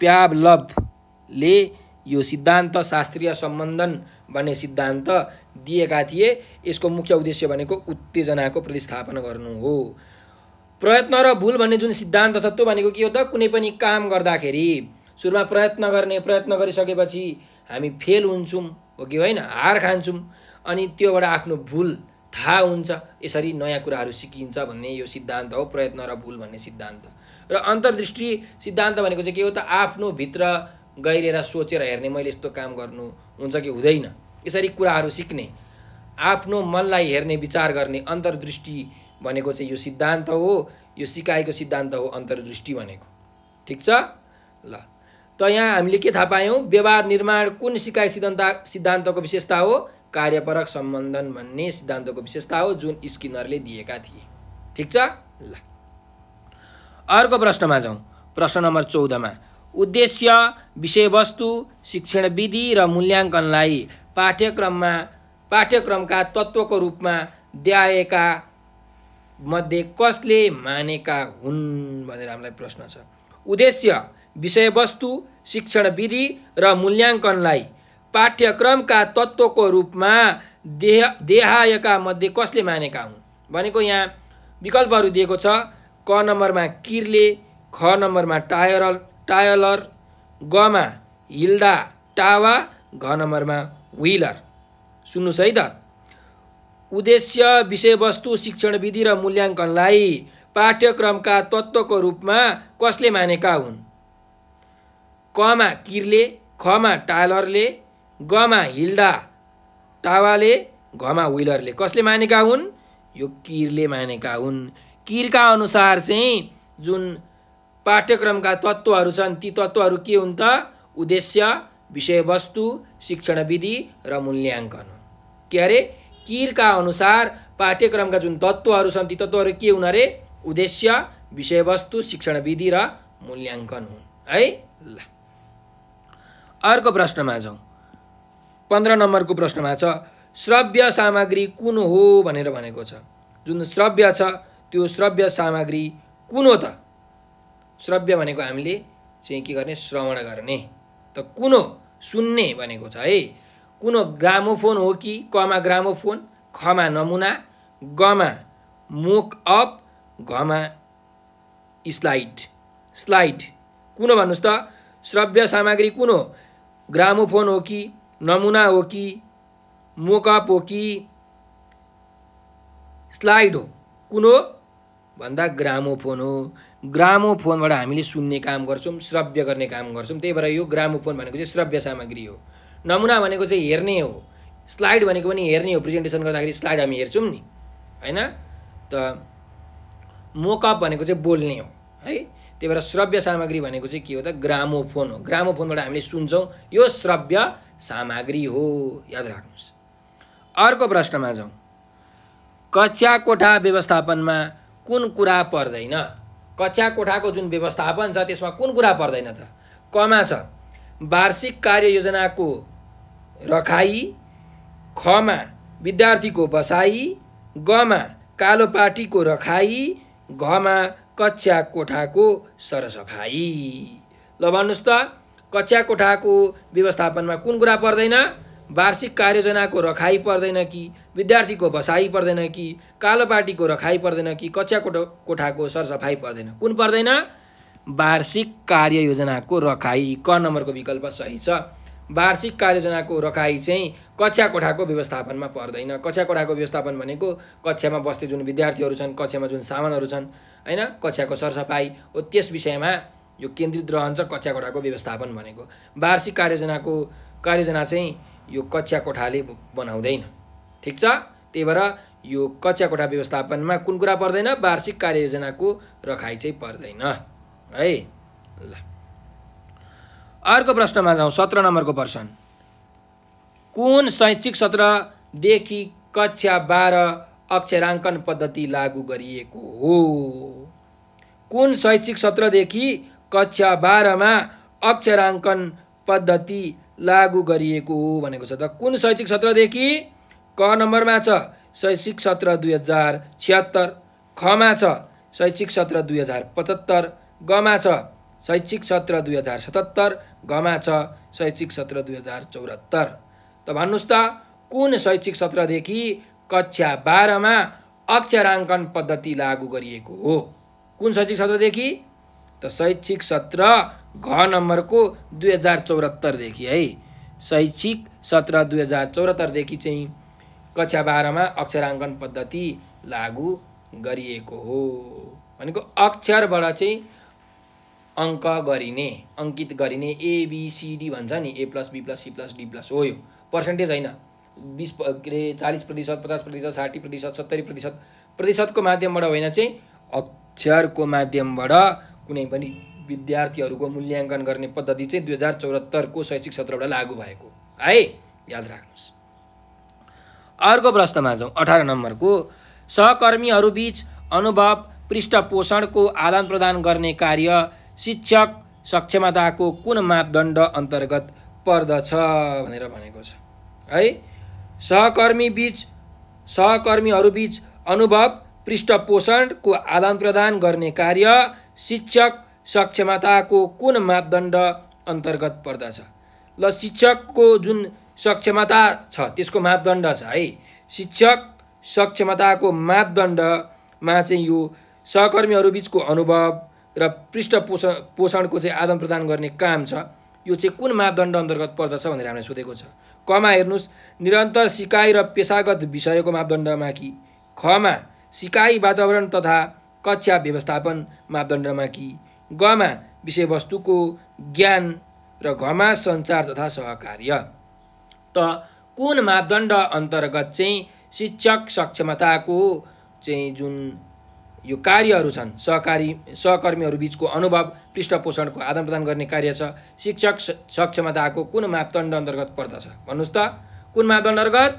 प्याभलभले यो सिद्धान्त शास्त्रीय सम्बन्धन भन्ने सिद्धान्त दिएका थिए। यसको मुख्य उद्देश्य भनेको उत्तेजनाको प्रतिस्थापन गर्नु हो। प्रयत्न र भुल भन्ने जुन सिद्धान्त छ त्यो भनेको के हो त? कुनै पनि काम गर्दाखेरि सुरुमा प्रयत्न गर्ने प्रयत्न गरिसकेपछि हामी फेल हुन्छौँ हो कि होइन? हार खान्छौँ अनि त्योबाट आफ्नो भुल थाहा हुन्छ यसरी नयाँ कुराहरू सिकिन्छ भन्ने यो सिद्धान्त हो प्रयत्न र भुल भन्ने सिद्धान्त। र अन्तर्दृष्टि सिद्धान्त भनेको चाहिँ के हो त? आफ्नो भित्र गहिरेर सोचेर हेर्ने मैले यस्तो काम गर्नु हुन्छ कि हुँदैन? यसरी कुराहरू सिक्ने आफ्नो मनलाई हेर्ने विचार गर्ने अन्तर्दृष्टि भनेको चाहिँ यो सिद्धान्त हो यो सिकाएको सिद्धान्त हो अन्तर्दृष्टि भनेको। ठिक छ? ल। त यहाँ हामीले के थाहा पायौँ? व्यवहार निर्माण कुन सिकाइ सिद्धान्त सिद्धान्तको विशेषता हो? कार्यपरक सम्बन्धन भन्ने सिद्धान्तको विशेषता हो जुन स्किनरले दिएका थिए। ठिक छ? ल। अर्को प्रश्नमा जाउँ। प्रश्न नम्बर चौधमा। उद्देश्य विषयवस्तु शिक्षण विधि र मूल्याङ्कनलाई पाठ्यक्रममा पाठ्यक्रमका तत्त्वको रूपमा द्याएका मध्ये कसले मानेका हुन् भनेर हामीलाई प्रश्न छ। उद्देश्य विषयवस्तु शिक्षण विधि र मूल्याङ्कनलाई पाठ्यक्रमका तत्त्वको रूपमा देह देहायका मध्ये कसले मानेका हुन्? भनेको यहाँ विकल्पहरू दिएको छ। क नम्बरमा किरले ख नम्बरमा टायर टायलर गमा हिल्डा टावा घ नम्बरमा व्हिलर। सुन्नुहोस् है त। उद्देश्य विषयवस्तु शिक्षण विधि र मूल्याङ्कनलाई पाठ्यक्रमका तत्त्वको रूपमा कसले मानेका हुन्? कमा किरले खमा टालरले गमा हिल्डा टावाले घमा विलरले कसले मानेका हुन्? यो किरले मानेका हुन्। किरका अनुसार चाहिँ जुन पाठ्यक्रमका तत्त्वहरू छन् ती तत्त्वहरू के हुन् त? उद्देश्य विषयवस्तु शिक्षण विधि र मूल्याङ्कन के अरे? किरका अनुसार पाठ्यक्रमका जुन तत्त्वहरू छन् ती तत्त्वहरू के हुन् अरे? उद्देश्य विषयवस्तु शिक्षण विधि र मूल्याङ्कन हुन्। है? ल। अर्को प्रश्नमा जाउँ। पन्ध्र नम्बरको प्रश्नमा छ श्रव्य सामग्री कुन हो भनेर भनेको छ। जुन श्रव्य छ त्यो श्रव्य सामग्री कुन हो त? श्रव्य भनेको हामीले चाहिँ के गर्ने? श्रवण गर्ने। त कुन हो? सुन्ने भनेको छ है? कुन ग्रामोफोन हो कि कमा ग्रामोफोन? खमा नमुना गमा मुक अप घमा स्लाइड। स्लाइड। कुन भन्नुहोस् त? श्रव्य सामग्री कुन हो? ग्रामोफोन हो कि नमुना हो कि मोकअप हो कि स्लाइड हो? कुन हो? भन्दा ग्रामोफोन हो। ग्रामोफोनबाट हामीले सुन्ने काम गर्छौँ श्रव्य गर्ने काम गर्छौँ। त्यही भएर यो ग्रामोफोन भनेको चाहिँ श्रव्य सामग्री हो। नमुना भनेको चाहिँ हेर्ने हो। स्लाइड भनेको पनि हेर्ने हो प्रेजेन्टेसन गर्दाखेरि स्लाइड हामी हेर्छौँ नि होइन? त मोकअप भनेको चाहिँ बोल्ने हो है? त्यही भएर श्रव्य सामग्री भनेको चाहिँ के हो त? ग्रामोफोन हो। ग्रामोफोनबाट हामीले सुन्छौँ यो श्रव्य सामग्री हो। याद राख्नुहोस्। अर्को प्रश्नमा जाउँ। कक्षा कोठा व्यवस्थापनमा कुन कुरा पर्दैन? कक्षा कोठाको जुन व्यवस्थापन छ त्यसमा कुन कुरा पर्दैन त? कमा छ। वार्षिक कार्ययोजनाको रखाइ खमा विद्यार्थीको बसाइ गमा कालो पाटीको रखाइ घमा कक्षा कोठाको सरसफाइ। ल भन्नुहोस् त कक्षा कोठाको व्यवस्थापनमा कुन कुरा पर्दैन? वार्षिक कार्ययोजनाको रखाइ पर्दैन कि विद्यार्थीको बसाइ पर्दैन कि कालोपाटीको रखाइ पर्दैन कि कक्षा कोठा कोठाको सरसफाइ पर्दैन? कुन पर्दैन? वार्षिक कार्ययोजनाको रखाइ क नम्बरको विकल्प सही छ। वार्षिक कार्ययोजनाको रखाइ चाहिँ कक्षा कोठाको व्यवस्थापनमा पर्दैन। कक्षा कोठाको व्यवस्थापन भनेको कक्षामा बस्ने जुन विद्यार्थीहरू छन् कक्षामा जुन सामानहरू छन् होइन? कक्षाको सरसफाइ हो त्यस विषयमा यो केन्द्रित रहन्छ कक्षा कोठाको व्यवस्थापन भनेको। वार्षिक कार्ययोजनाको कार्ययोजना चाहिँ यो कक्षा कोठाले बनाउँदैन। ठिक छ? त्यही भएर यो कक्षा कोठा व्यवस्थापनमा कुन कुरा पर्दैन? वार्षिक कार्ययोजनाको रखाइ चाहिँ पर्दैन। है? ल। अर्को प्रश्नमा जाउँ सत्र नम्बरको प्रश्न। कुन शैक्षिक सत्रदेखि कक्षा बाह्र अक्षराङ्कन पद्धति लागू गरिएको हो? कुन शैक्षिक सत्रदेखि कक्षा बाह्रमा अक्षराङ्कन पद्धति लागू गरिएको हो भनेको छ त? कुन शैक्षिक सत्रदेखि क नम्बरमा छ? शैक्षिक सत्र दुई हजार छिहत्तर। खमा छ? शैक्षिक सत्र दुई हजार पचहत्तर। गमा छ शैक्षिक सत्र दुई हजार सतहत्तर घमा छ शैक्षिक सत्र दुई हजार चौहत्तर त भन्नुहोस् त कुन शैक्षिक सत्रदेखि कक्षा बाह्रमा अक्षराङ्कन पद्धति लागू गरिएको हो? कुन शैक्षिक सत्रदेखि? त शैक्षिक सत्र घ नम्बरको दुई हजार चौहत्तरदेखि है। शैक्षिक सत्र दुई हजार चौहत्तरदेखि चाहिँ कक्षा बाह्रमा अक्षराङ्कन पद्धति लागू गरिएको हो। भनेको अक्षरबाट चाहिँ अङ्क गरिने अङ्कित गरिने एबिसिडी भन्छ नि। A plus B plus C plus D plus हो यो। पर्सेन्टेज होइन। बिस के अरे चालिस प्रतिशत पचास प्रतिशत साठी प्रतिशत सत्तरी प्रतिशत। प्रतिशतको माध्यमबाट होइन चाहिँ अक्षरको माध्यमबाट कुनै पनि विद्यार्थीहरूको मूल्याङ्कन गर्ने पद्धति चाहिँ दुई हजार चौहत्तरको शैक्षिक सत्रबाट लागू भएको। है? याद राख्नुहोस्। अर्को प्रश्नमा जाउँ। अठार नम्बरको। सहकर्मीहरूबिच अनुभव पृष्ठपोषणको आदान प्रदान गर्ने कार्य शिक्षक सक्षमताको कुन मापदण्ड अन्तर्गत पर्दछ भनेर भनेको छ। है? सहकर्मी बिच सहकर्मीहरूबिच अनुभव पृष्ठपोषणको आदान प्रदान गर्ने कार्य शिक्षक सक्षमताको कुन मापदण्ड अन्तर्गत पर्दछ? ल शिक्षकको जुन सक्षमता छ त्यसको मापदण्ड छ है? शिक्षक सक्षमताको मापदण्डमा चाहिँ यो सहकर्मीहरू बिचको अनुभव र पृष्ठ पोषण पोषणको चाहिँ आदान प्रदान गर्ने काम छ। यो चाहिँ कुन मापदण्ड अन्तर्गत पर्दछ भनेर हामीलाई सोधेको छ। कमा हेर्नुहोस् निरन्तर सिकाइ र पेसागत विषयको मापदण्डमा कि? खमा सिकाइ वातावरण तथा कक्षा व्यवस्थापन मापदण्डमा कि? गमा विषयवस्तुको ज्ञान र घमा सञ्चार तथा सहकार्य। त कुन मापदण्ड अन्तर्गत चाहिँ शिक्षक सक्षमताको चाहिँ जुन यो कार्यहरू छन्। सहकारी सहकर्मीहरू बिचको अनुभव पृष्ठपोषणको आदान प्रदान गर्ने कार्य छ। शिक्षक सक्षमताको कुन मापदण्ड अन्तर्गत पर्दछ? भन्नुहोस् त। कुन मापदण्ड अन्तर्गत?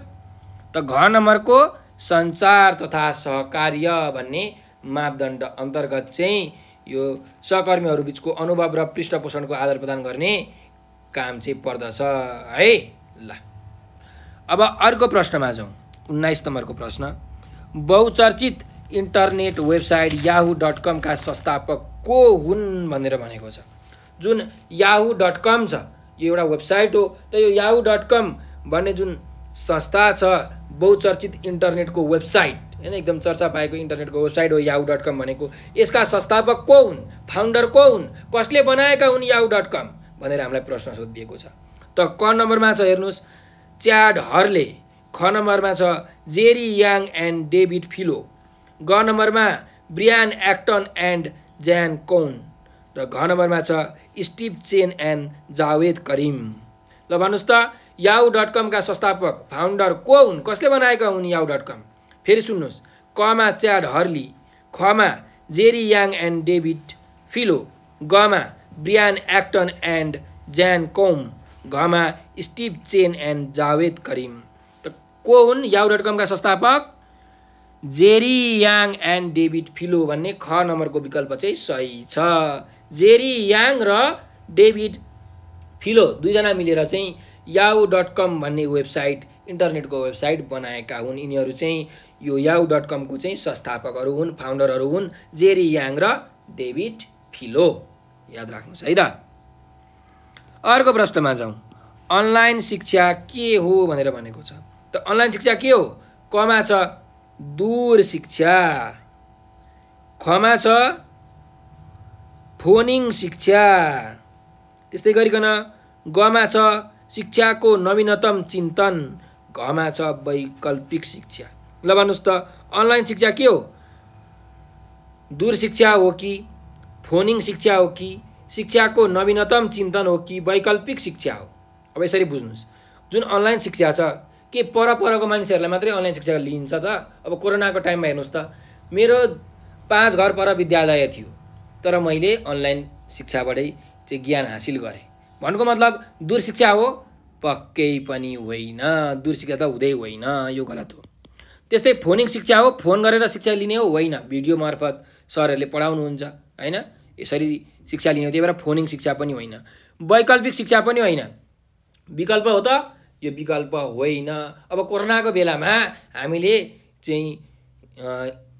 त घ नम्बरको सञ्चार तथा सहकार्य भन्ने मापदण्ड अन्तर्गत चाहिँ यो सहकर्मीहरू बिचको अनुभव र पृष्ठपोषणको आदान प्रदान गर्ने काम चाहिँ पर्दछ है? ल। अब अर्को प्रश्नमा जाउँ। उन्नाइस नम्बरको प्रश्न। बहुचर्चित इन्टरनेट वेबसाइट याहु डट कमका संस्थापक को हुन् भनेर भनेको छ। जुन याहु डट कम छ यो एउटा वेबसाइट हो त यो याहु डट कम भन्ने जुन संस्था छ बहुचर्चित इन्टरनेटको वेबसाइट होइन एकदम चर्चा पाएको इन्टरनेटको वेबसाइट हो याहु डट कम भनेको। यसका संस्थापक को हुन्? फाउन्डर को हुन्? कसले बनाएका हुन् याहु डट कम? भनेर हामीलाई प्रश्न सोधिएको छ। त क नम्बरमा छ हेर्नुहोस्। च्याड हरले ख नम्बरमा छ Jerry Yang and David Filo. ग नम्बरमा ब्रियान एक्टन एन्ड ज्यान कौन। र घ नम्बरमा छ Steve Chen and Jawed Karim. ल भन्नुहोस् त याउ डट कमका संस्थापक फाउन्डर को हुन्? कसले बनाएका हुन् याउ डट कम? फेरि सुन्नुहोस्। कमा च्याड हर्ली खमा Jerry Yang and David Filo गमा Brian Acton and Jan Koum घमा Steve Chen and Jawed Karim. त को हुन् याउ डट कमका संस्थापक? Jerry Yang and David Filo भन्ने ख नम्बरको विकल्प चाहिँ सही छ। जेरी याङ र डेभिड फिलो दुईजना मिलेर चाहिँ याउ डट कम भन्ने वेबसाइट इन्टरनेटको वेबसाइट बनाएका हुन्। यिनीहरू चाहिँ यो याउ डट कमको चाहिँ संस्थापकहरू हुन् फाउन्डरहरू हुन् जेरी याङ र डेभिड फिलो। याद राख्नुहोस् है त? अर्को प्रश्नमा जाउँ। अनलाइन शिक्षा के हो भनेर भनेको छ। त अनलाइन शिक्षा के हो? कमा छ। दूर शिक्षा। खमा छ। फोनिङ शिक्षा। त्यस्तै गरिकन गमा छ शिक्षाको नवीनतम चिन्तन। घमा छ वैकल्पिक शिक्षा। ल भन्नुहोस् त अनलाइन शिक्षा के हो? दूर शिक्षा हो कि फोनिङ शिक्षा हो कि शिक्षाको नवीनतम चिन्तन हो कि वैकल्पिक शिक्षा हो? अब यसरी बुझ्नुहोस्। जुन अनलाइन शिक्षा छ के परपरको मानिसहरूलाई मात्रै अनलाइन शिक्षा लिइन्छ त? अब कोरोनाको टाइममा हेर्नुहोस् त। मेरो पाँच घर पर विद्यालय थियो तर मैले अनलाइन शिक्षाबाटै चाहिँ ज्ञान हासिल गरेँ। भन्नुको मतलब दूर शिक्षा हो? पक्कै पनि होइन। दूर शिक्षा त हुँदै होइन यो गलत हो। त्यस्तै फोनिङ शिक्षा हो? फोन गरेर शिक्षा लिने हो? होइन। भिडियो मार्फत सरहरूले पढाउनुहुन्छ होइन? यसरी शिक्षा लिने हो त्यही भएर फोनिङ शिक्षा पनि होइन। वैकल्पिक शिक्षा पनि होइन। विकल्प हो त यो विकल्प होइन। अब कोरोनाको बेलामा हामीले चाहिँ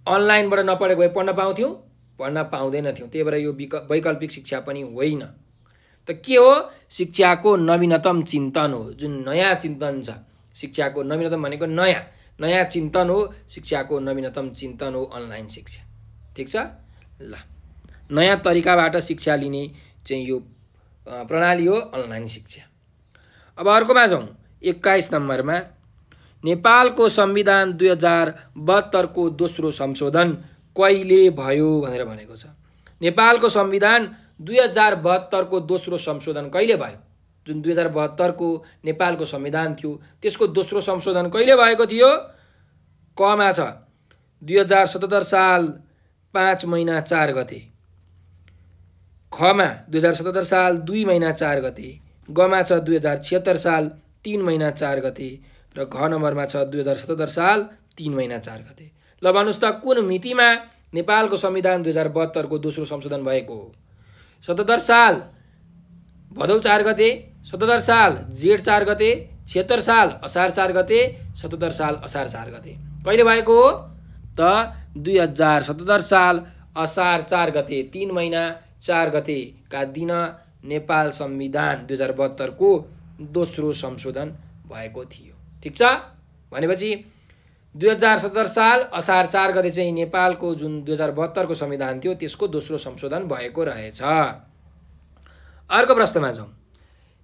अनलाइनबाट नपढेको भए पढ्न पाउँथ्यौँ पढ्न पाउँदैनथ्यौँ। त्यही भएर यो विक वैकल्पिक शिक्षा पनि होइन। त के हो? शिक्षाको नवीनतम चिन्तन हो जुन नयाँ चिन्तन छ। शिक्षाको नवीनतम भनेको नयाँ। नयाँ चिन्तन हो शिक्षाको नवीनतम चिन्तन हो अनलाइन शिक्षा। ठिक छ? ल। नयाँ तरिकाबाट शिक्षा लिने चाहिँ यो प्रणाली हो अनलाइन शिक्षा। अब अर्कोमा जाउँ। एक्काइस नम्बरमा नेपालको संविधान दुई हजार बहत्तरको दोस्रो संशोधन कहिले भयो भनेर भनेको छ। नेपालको संविधान दुई हजार बहत्तरको दोस्रो संशोधन कहिले भयो? जुन दुई हजार बहत्तरको नेपालको संविधान थियो त्यसको दोस्रो संशोधन कहिले भएको थियो? कमा छ। दुई हजार सतहत्तर साल पाँच महिना चार गते। खमा। दुई हजार सतहत्तर साल दुई महिना चार गते। गमा छ। दुई हजार छिहत्तर साल तिन महिना चार गते र घ नम्बरमा छ दुई हजार सतहत्तर साल तिन महिना चार गते। ल भन्नुहोस् त कुन मितिमा नेपालको संविधान दुई हजार बहत्तरको दोस्रो संशोधन भएको हो? सतहत्तर साल भदौ चार गते सतहत्तर साल जेठ चार गते छिहत्तर साल असार चार गते सतहत्तर साल असार चार गते। कहिले भएको हो? त दुई हजार सतहत्तर साल असार चार गते तिन महिना चार गतेका दिन नेपाल संविधान दुई हजार बहत्तरको दोस्रो संशोधन भएको थियो। ठिक छ? भनेपछि दुई हजार सत्तर साल असार चार गते चाहिँ नेपालको जुन दुई हजार बहत्तरको संविधान थियो त्यसको दोस्रो संशोधन भएको रहेछ। अर्को प्रश्नमा जाउँ।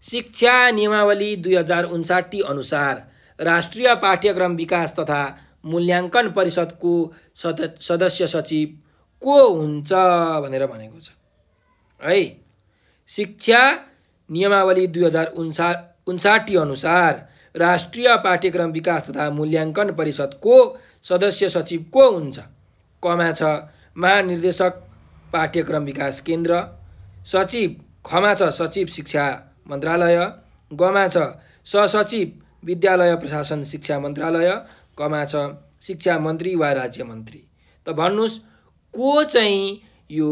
शिक्षा नियमावली दुई हजार उन्साठी अनुसार राष्ट्रिय पाठ्यक्रम विकास तथा मूल्याङ्कन परिषदको सद सदस्य सचिव को हुन्छ भनेर भनेको छ। है? शिक्षा नियमावली दुई हजार उन्सा उन्साठी अनुसार राष्ट्रिय पाठ्यक्रम विकास तथा मूल्याङ्कन परिषदको सदस्य सचिव को हुन्छ? कमा छ? महानिर्देशक पाठ्यक्रम विकास केन्द्र। सचिव खमा छ? सचिव शिक्षा मन्त्रालय। गमा छ? सहसचिव विद्यालय प्रशासन शिक्षा मन्त्रालय। कमा छ? शिक्षा मन्त्री वा राज्य मन्त्री त भन्नुहोस् को चाहिँ यो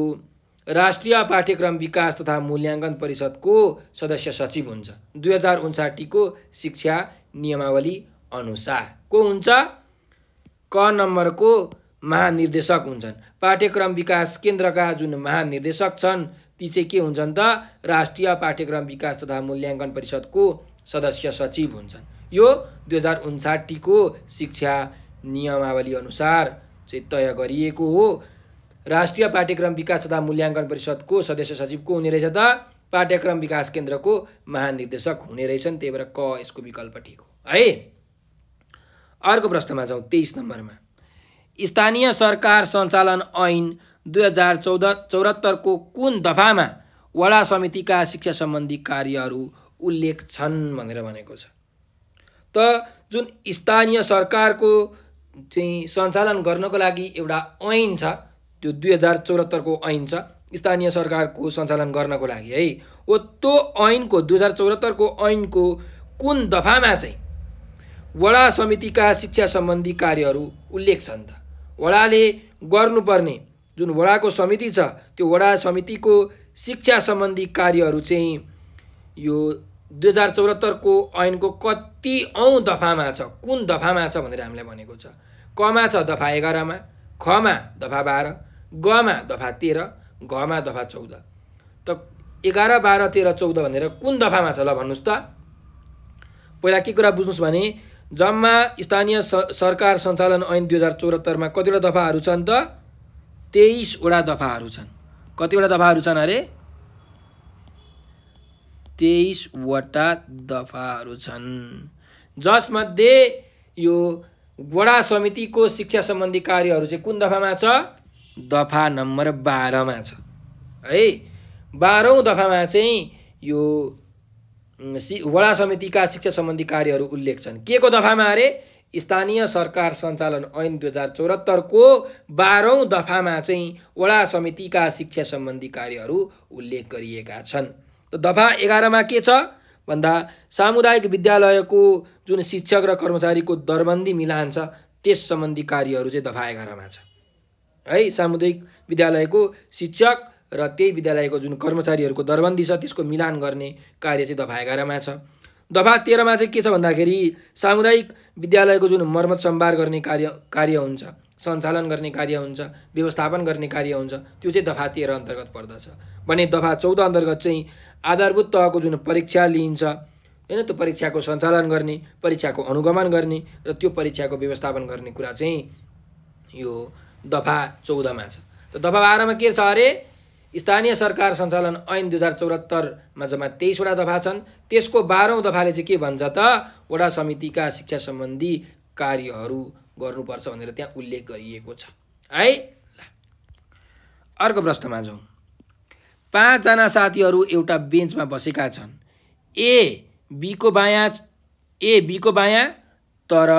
राष्ट्रिय पाठ्यक्रम विकास तथा मूल्याङ्कन परिषदको सदस्य सचिव हुन्छ। दुई हजार उन्साठीको शिक्षा नियमावली अनुसार को हुन्छ? क नम्बरको महानिर्देशक हुन्छन्। पाठ्यक्रम विकास केन्द्रका जुन महानिर्देशक छन् ती चाहिँ के हुन्छन् त? राष्ट्रिय पाठ्यक्रम विकास तथा मूल्याङ्कन परिषदको सदस्य सचिव हुन्छन्। यो दुई हजार उन्साठीको शिक्षा नियमावली अनुसार चाहिँ तय गरिएको हो। राष्ट्रिय पाठ्यक्रम विकास तथा मूल्याङ्कन परिषदको सदस्य सचिव को हुने रहेछ त पाठ्यक्रम विकास केन्द्रको महानिर्देशक हुने रहेछन्। त्यही भएर क यसको विकल्प ठिक हो। है अर्को प्रश्नमा जाउँ तेइस नम्बरमा। स्थानीय सरकार सञ्चालन ऐन दुई हजार चौध चौहत्तरको कुन दफामा वडा समितिका शिक्षा सम्बन्धी कार्यहरू उल्लेख छन् भनेर भनेको छ। त जुन स्थानीय सरकारको चाहिँ सञ्चालन गर्नको लागि एउटा ऐन छ त्यो दुई हजार चौहत्तरको ऐन छ। स्थानीय सरकारको सञ्चालन गर्नको लागि है। हो त्यो ऐनको दुई हजार चौहत्तरको ऐनको कुन दफामा चाहिँ वडा समितिका शिक्षा सम्बन्धी कार्यहरू उल्लेख छन् त? वडाले गर्नुपर्ने जुन वडाको समिति छ त्यो वडा समितिको शिक्षा सम्बन्धी कार्यहरू चाहिँ यो दुई हजार चौहत्तरको ऐनको कति औँ दफामा छ कुन दफामा छ भनेर हामीलाई भनेको छ। कमा छ दफा एघारमा खमा दफा बाह्र। गमा दफा तेह्र घमा दफा चौध। त एघार बाह्र तेह्र चौध भनेर कुन दफामा छ ल भन्नुहोस् त। पहिला के कुरा बुझ्नुहोस् भने जम्मा स्थानीय सरकार सञ्चालन ऐन दुई हजार चौहत्तरमा कतिवटा दफाहरू छन् त? तेइसवटा दफाहरू छन्। कतिवटा दफाहरू छन् अरे? तेइसवटा दफाहरू छन्। जसमध्ये यो वडा समितिको शिक्षा सम्बन्धी कार्यहरू चाहिँ कुन दफामा छ? दफा नम्बर बाह्रमा छ। है बाह्रौँ दफामा चाहिँ यो सि वडा समितिका शिक्षा सम्बन्धी कार्यहरू उल्लेख छन्। के को दफामा अरे? स्थानीय सरकार सञ्चालन ऐन दुई हजार चौहत्तरको बाह्रौँ दफामा चाहिँ वडा समितिका शिक्षा सम्बन्धी कार्यहरू उल्लेख गरिएका छन्। त दफा एघारमा के छ? भन्दा सामुदायिक विद्यालयको जुन शिक्षक र कर्मचारीको दरबन्दी मिलान छ त्यस सम्बन्धी कार्यहरू चाहिँ दफा एघारमा छ। है सामुदायिक विद्यालयको शिक्षक र त्यही विद्यालयको जुन कर्मचारीहरूको दरबन्दी छ त्यसको मिलान गर्ने कार्य चाहिँ दफा एघारमा छ। दफा तेह्रमा चाहिँ के छ भन्दाखेरि सामुदायिक विद्यालयको जुन मर्मत सम्भार गर्ने कार्य कार्य हुन्छ सञ्चालन गर्ने कार्य हुन्छ व्यवस्थापन गर्ने कार्य हुन्छ त्यो चाहिँ दफा तेह्र अन्तर्गत पर्दछ। भने दफा चौध अन्तर्गत चाहिँ आधारभूत तहको जुन परीक्षा लिइन्छ होइन त्यो परीक्षाको सञ्चालन गर्ने परीक्षाको अनुगमन गर्ने र त्यो परीक्षाको व्यवस्थापन गर्ने कुरा चाहिँ यो दफा चौधमा छ। त दफा बाह्रमा के छ अरे? स्थानीय सरकार सञ्चालन ऐन दुई हजार चौहत्तरमा जम्मा तेइसवटा दफा छन्। त्यसको बाह्रौँ दफाले चाहिँ के भन्छ त? वडा समितिका शिक्षा सम्बन्धी कार्यहरू गर्नुपर्छ भनेर त्यहाँ उल्लेख गरिएको छ। है? ल। अर्को प्रश्नमा जाउँ। पाँचजना साथीहरू एउटा बेन्चमा बसेका छन्। ए बीको बायाँ ए बीको बायाँ तर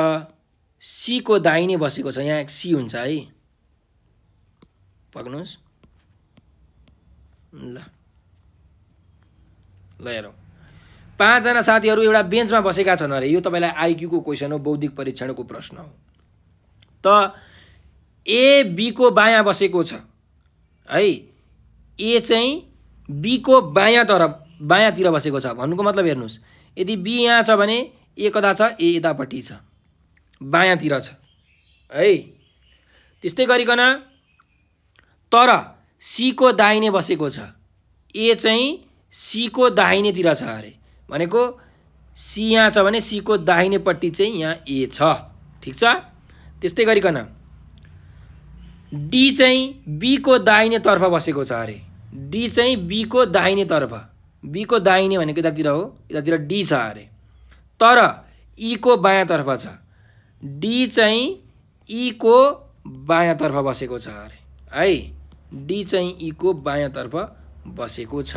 सीको दाहिने बसेको छ। यहाँ सी हुन्छ है। पक्नुहोस् ल। ल हेरौँ। पाँचजना साथीहरू एउटा बेन्चमा बसेका छन् अरे यो तपाईँलाई आइक्यूको क्वेसन हो बौद्धिक परीक्षणको प्रश्न हो। त ए बीको बायाँ बसेको छ। है ए चाहिँ बीको बायाँ तरफ बायाँतिर बसेको छ। भन्नुको मतलब हेर्नुहोस् यदि बी यहाँ छ भने ए कता छ? ए यतापट्टि छ। बायाँतिर छ। है त्यस्तै गरिकन तर सीको दाहिने बसेको छ। ए चाहिँ सीको दाहिनेतिर छ अरे। भनेको सी यहाँ छ भने सीको दाहिनेपट्टि चाहिँ यहाँ ए छ। ठिक छ? त्यस्तै गरिकन। डी चाहिँ बीको दाहिनेतर्फ बसेको छ अरे। डी चाहिँ बीको दाहिनेतर्फ बीको दाहिने भनेको यतातिर हो यतातिर डी छ अरे। तर ईको बायाँतर्फ छ। डी चाहिँ ईको बायाँतर्फ बसेको छ अरे। है? डी चाहिँ ईको बायाँतर्फ बसेको छ।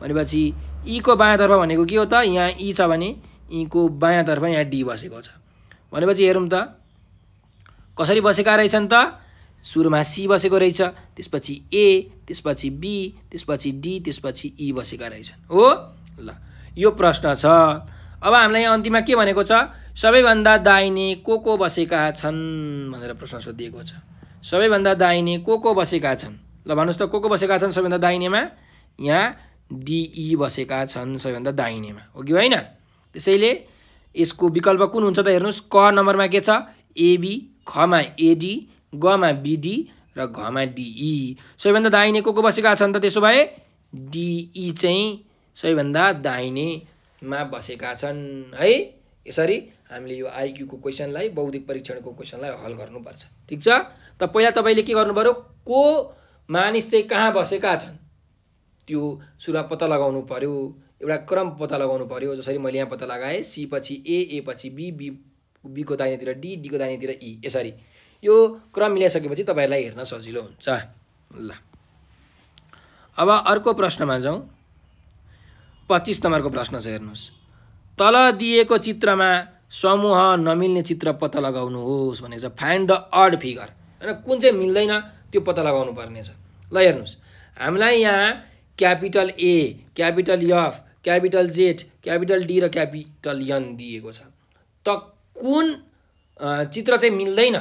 भनेपछि ईको बायाँतर्फ भनेको के हो त? यहाँ ई छ भने ईको बायाँतर्फ यहाँ डी बसेको छ। भनेपछि हेरौँ त कसरी बसेका रहेछन् त? सुरुमा सी बसेको रहेछ त्यसपछि ए त्यसपछि बी त्यसपछि डी त्यसपछि ई बसेका रहेछन्। हो? ल यो प्रश्न छ। अब हामीलाई यहाँ अन्तिममा के भनेको छ? सबैभन्दा दाहिने को को बसेका छन् भनेर प्रश्न सोधिएको छ। सबैभन्दा दाहिने को को बसेका छन्। ल भन्नुहोस् त को को बसेका छन् सबैभन्दा दाहिनेमा? यहाँ डिई बसेका छन् सबैभन्दा दाहिनेमा। हो कि होइन? त्यसैले यसको विकल्प कुन हुन्छ त हेर्नुहोस् क नम्बरमा के छ? एबी खमा एडी गमा बिडी र घमा डिई सबैभन्दा दाहिने को को बसेका छन् त त्यसो भए डिई चाहिँ सबैभन्दा दाहिनेमा बसेका छन्। है यसरी हामीले यो आइक्यूको क्वेसनलाई बौद्धिक परीक्षणको क्वेसनलाई हल गर्नुपर्छ। ठिक छ? त पहिला तपाईँले के गर्नु पऱ्यो को मानिस चाहिँ कहाँ बसेका छन्? त्यो सुरुमा पत्ता लगाउनु पऱ्यो एउटा क्रम पत्ता लगाउनु पऱ्यो जसरी मैले यहाँ पत्ता लगाएँ। सी पछि ए ए पछि बी बी बीको दाहिनेतिर डी डीको दाहिनेतिर ई यसरी। यो क्रम मिलाइसकेपछि तपाईँहरूलाई हेर्न सजिलो हुन्छ। ल। अब अर्को प्रश्नमा जाउँ पच्चिस नम्बरको प्रश्न छ हेर्नुहोस्। तल दिएको चित्रमा समूह नमिल्ने चित्र पत्ता लगाउनुहोस् भनेको छ। फाइन्ड द अड फिगर होइन कुन चाहिँ मिल्दैन त्यो पत्ता लगाउनु पर्ने छ। ल हेर्नुहोस्। हामीलाई यहाँ capital A capital F capital Z capital D र क्यापिटल यन दिएको छ। त कुन चित्र चाहिँ मिल्दैन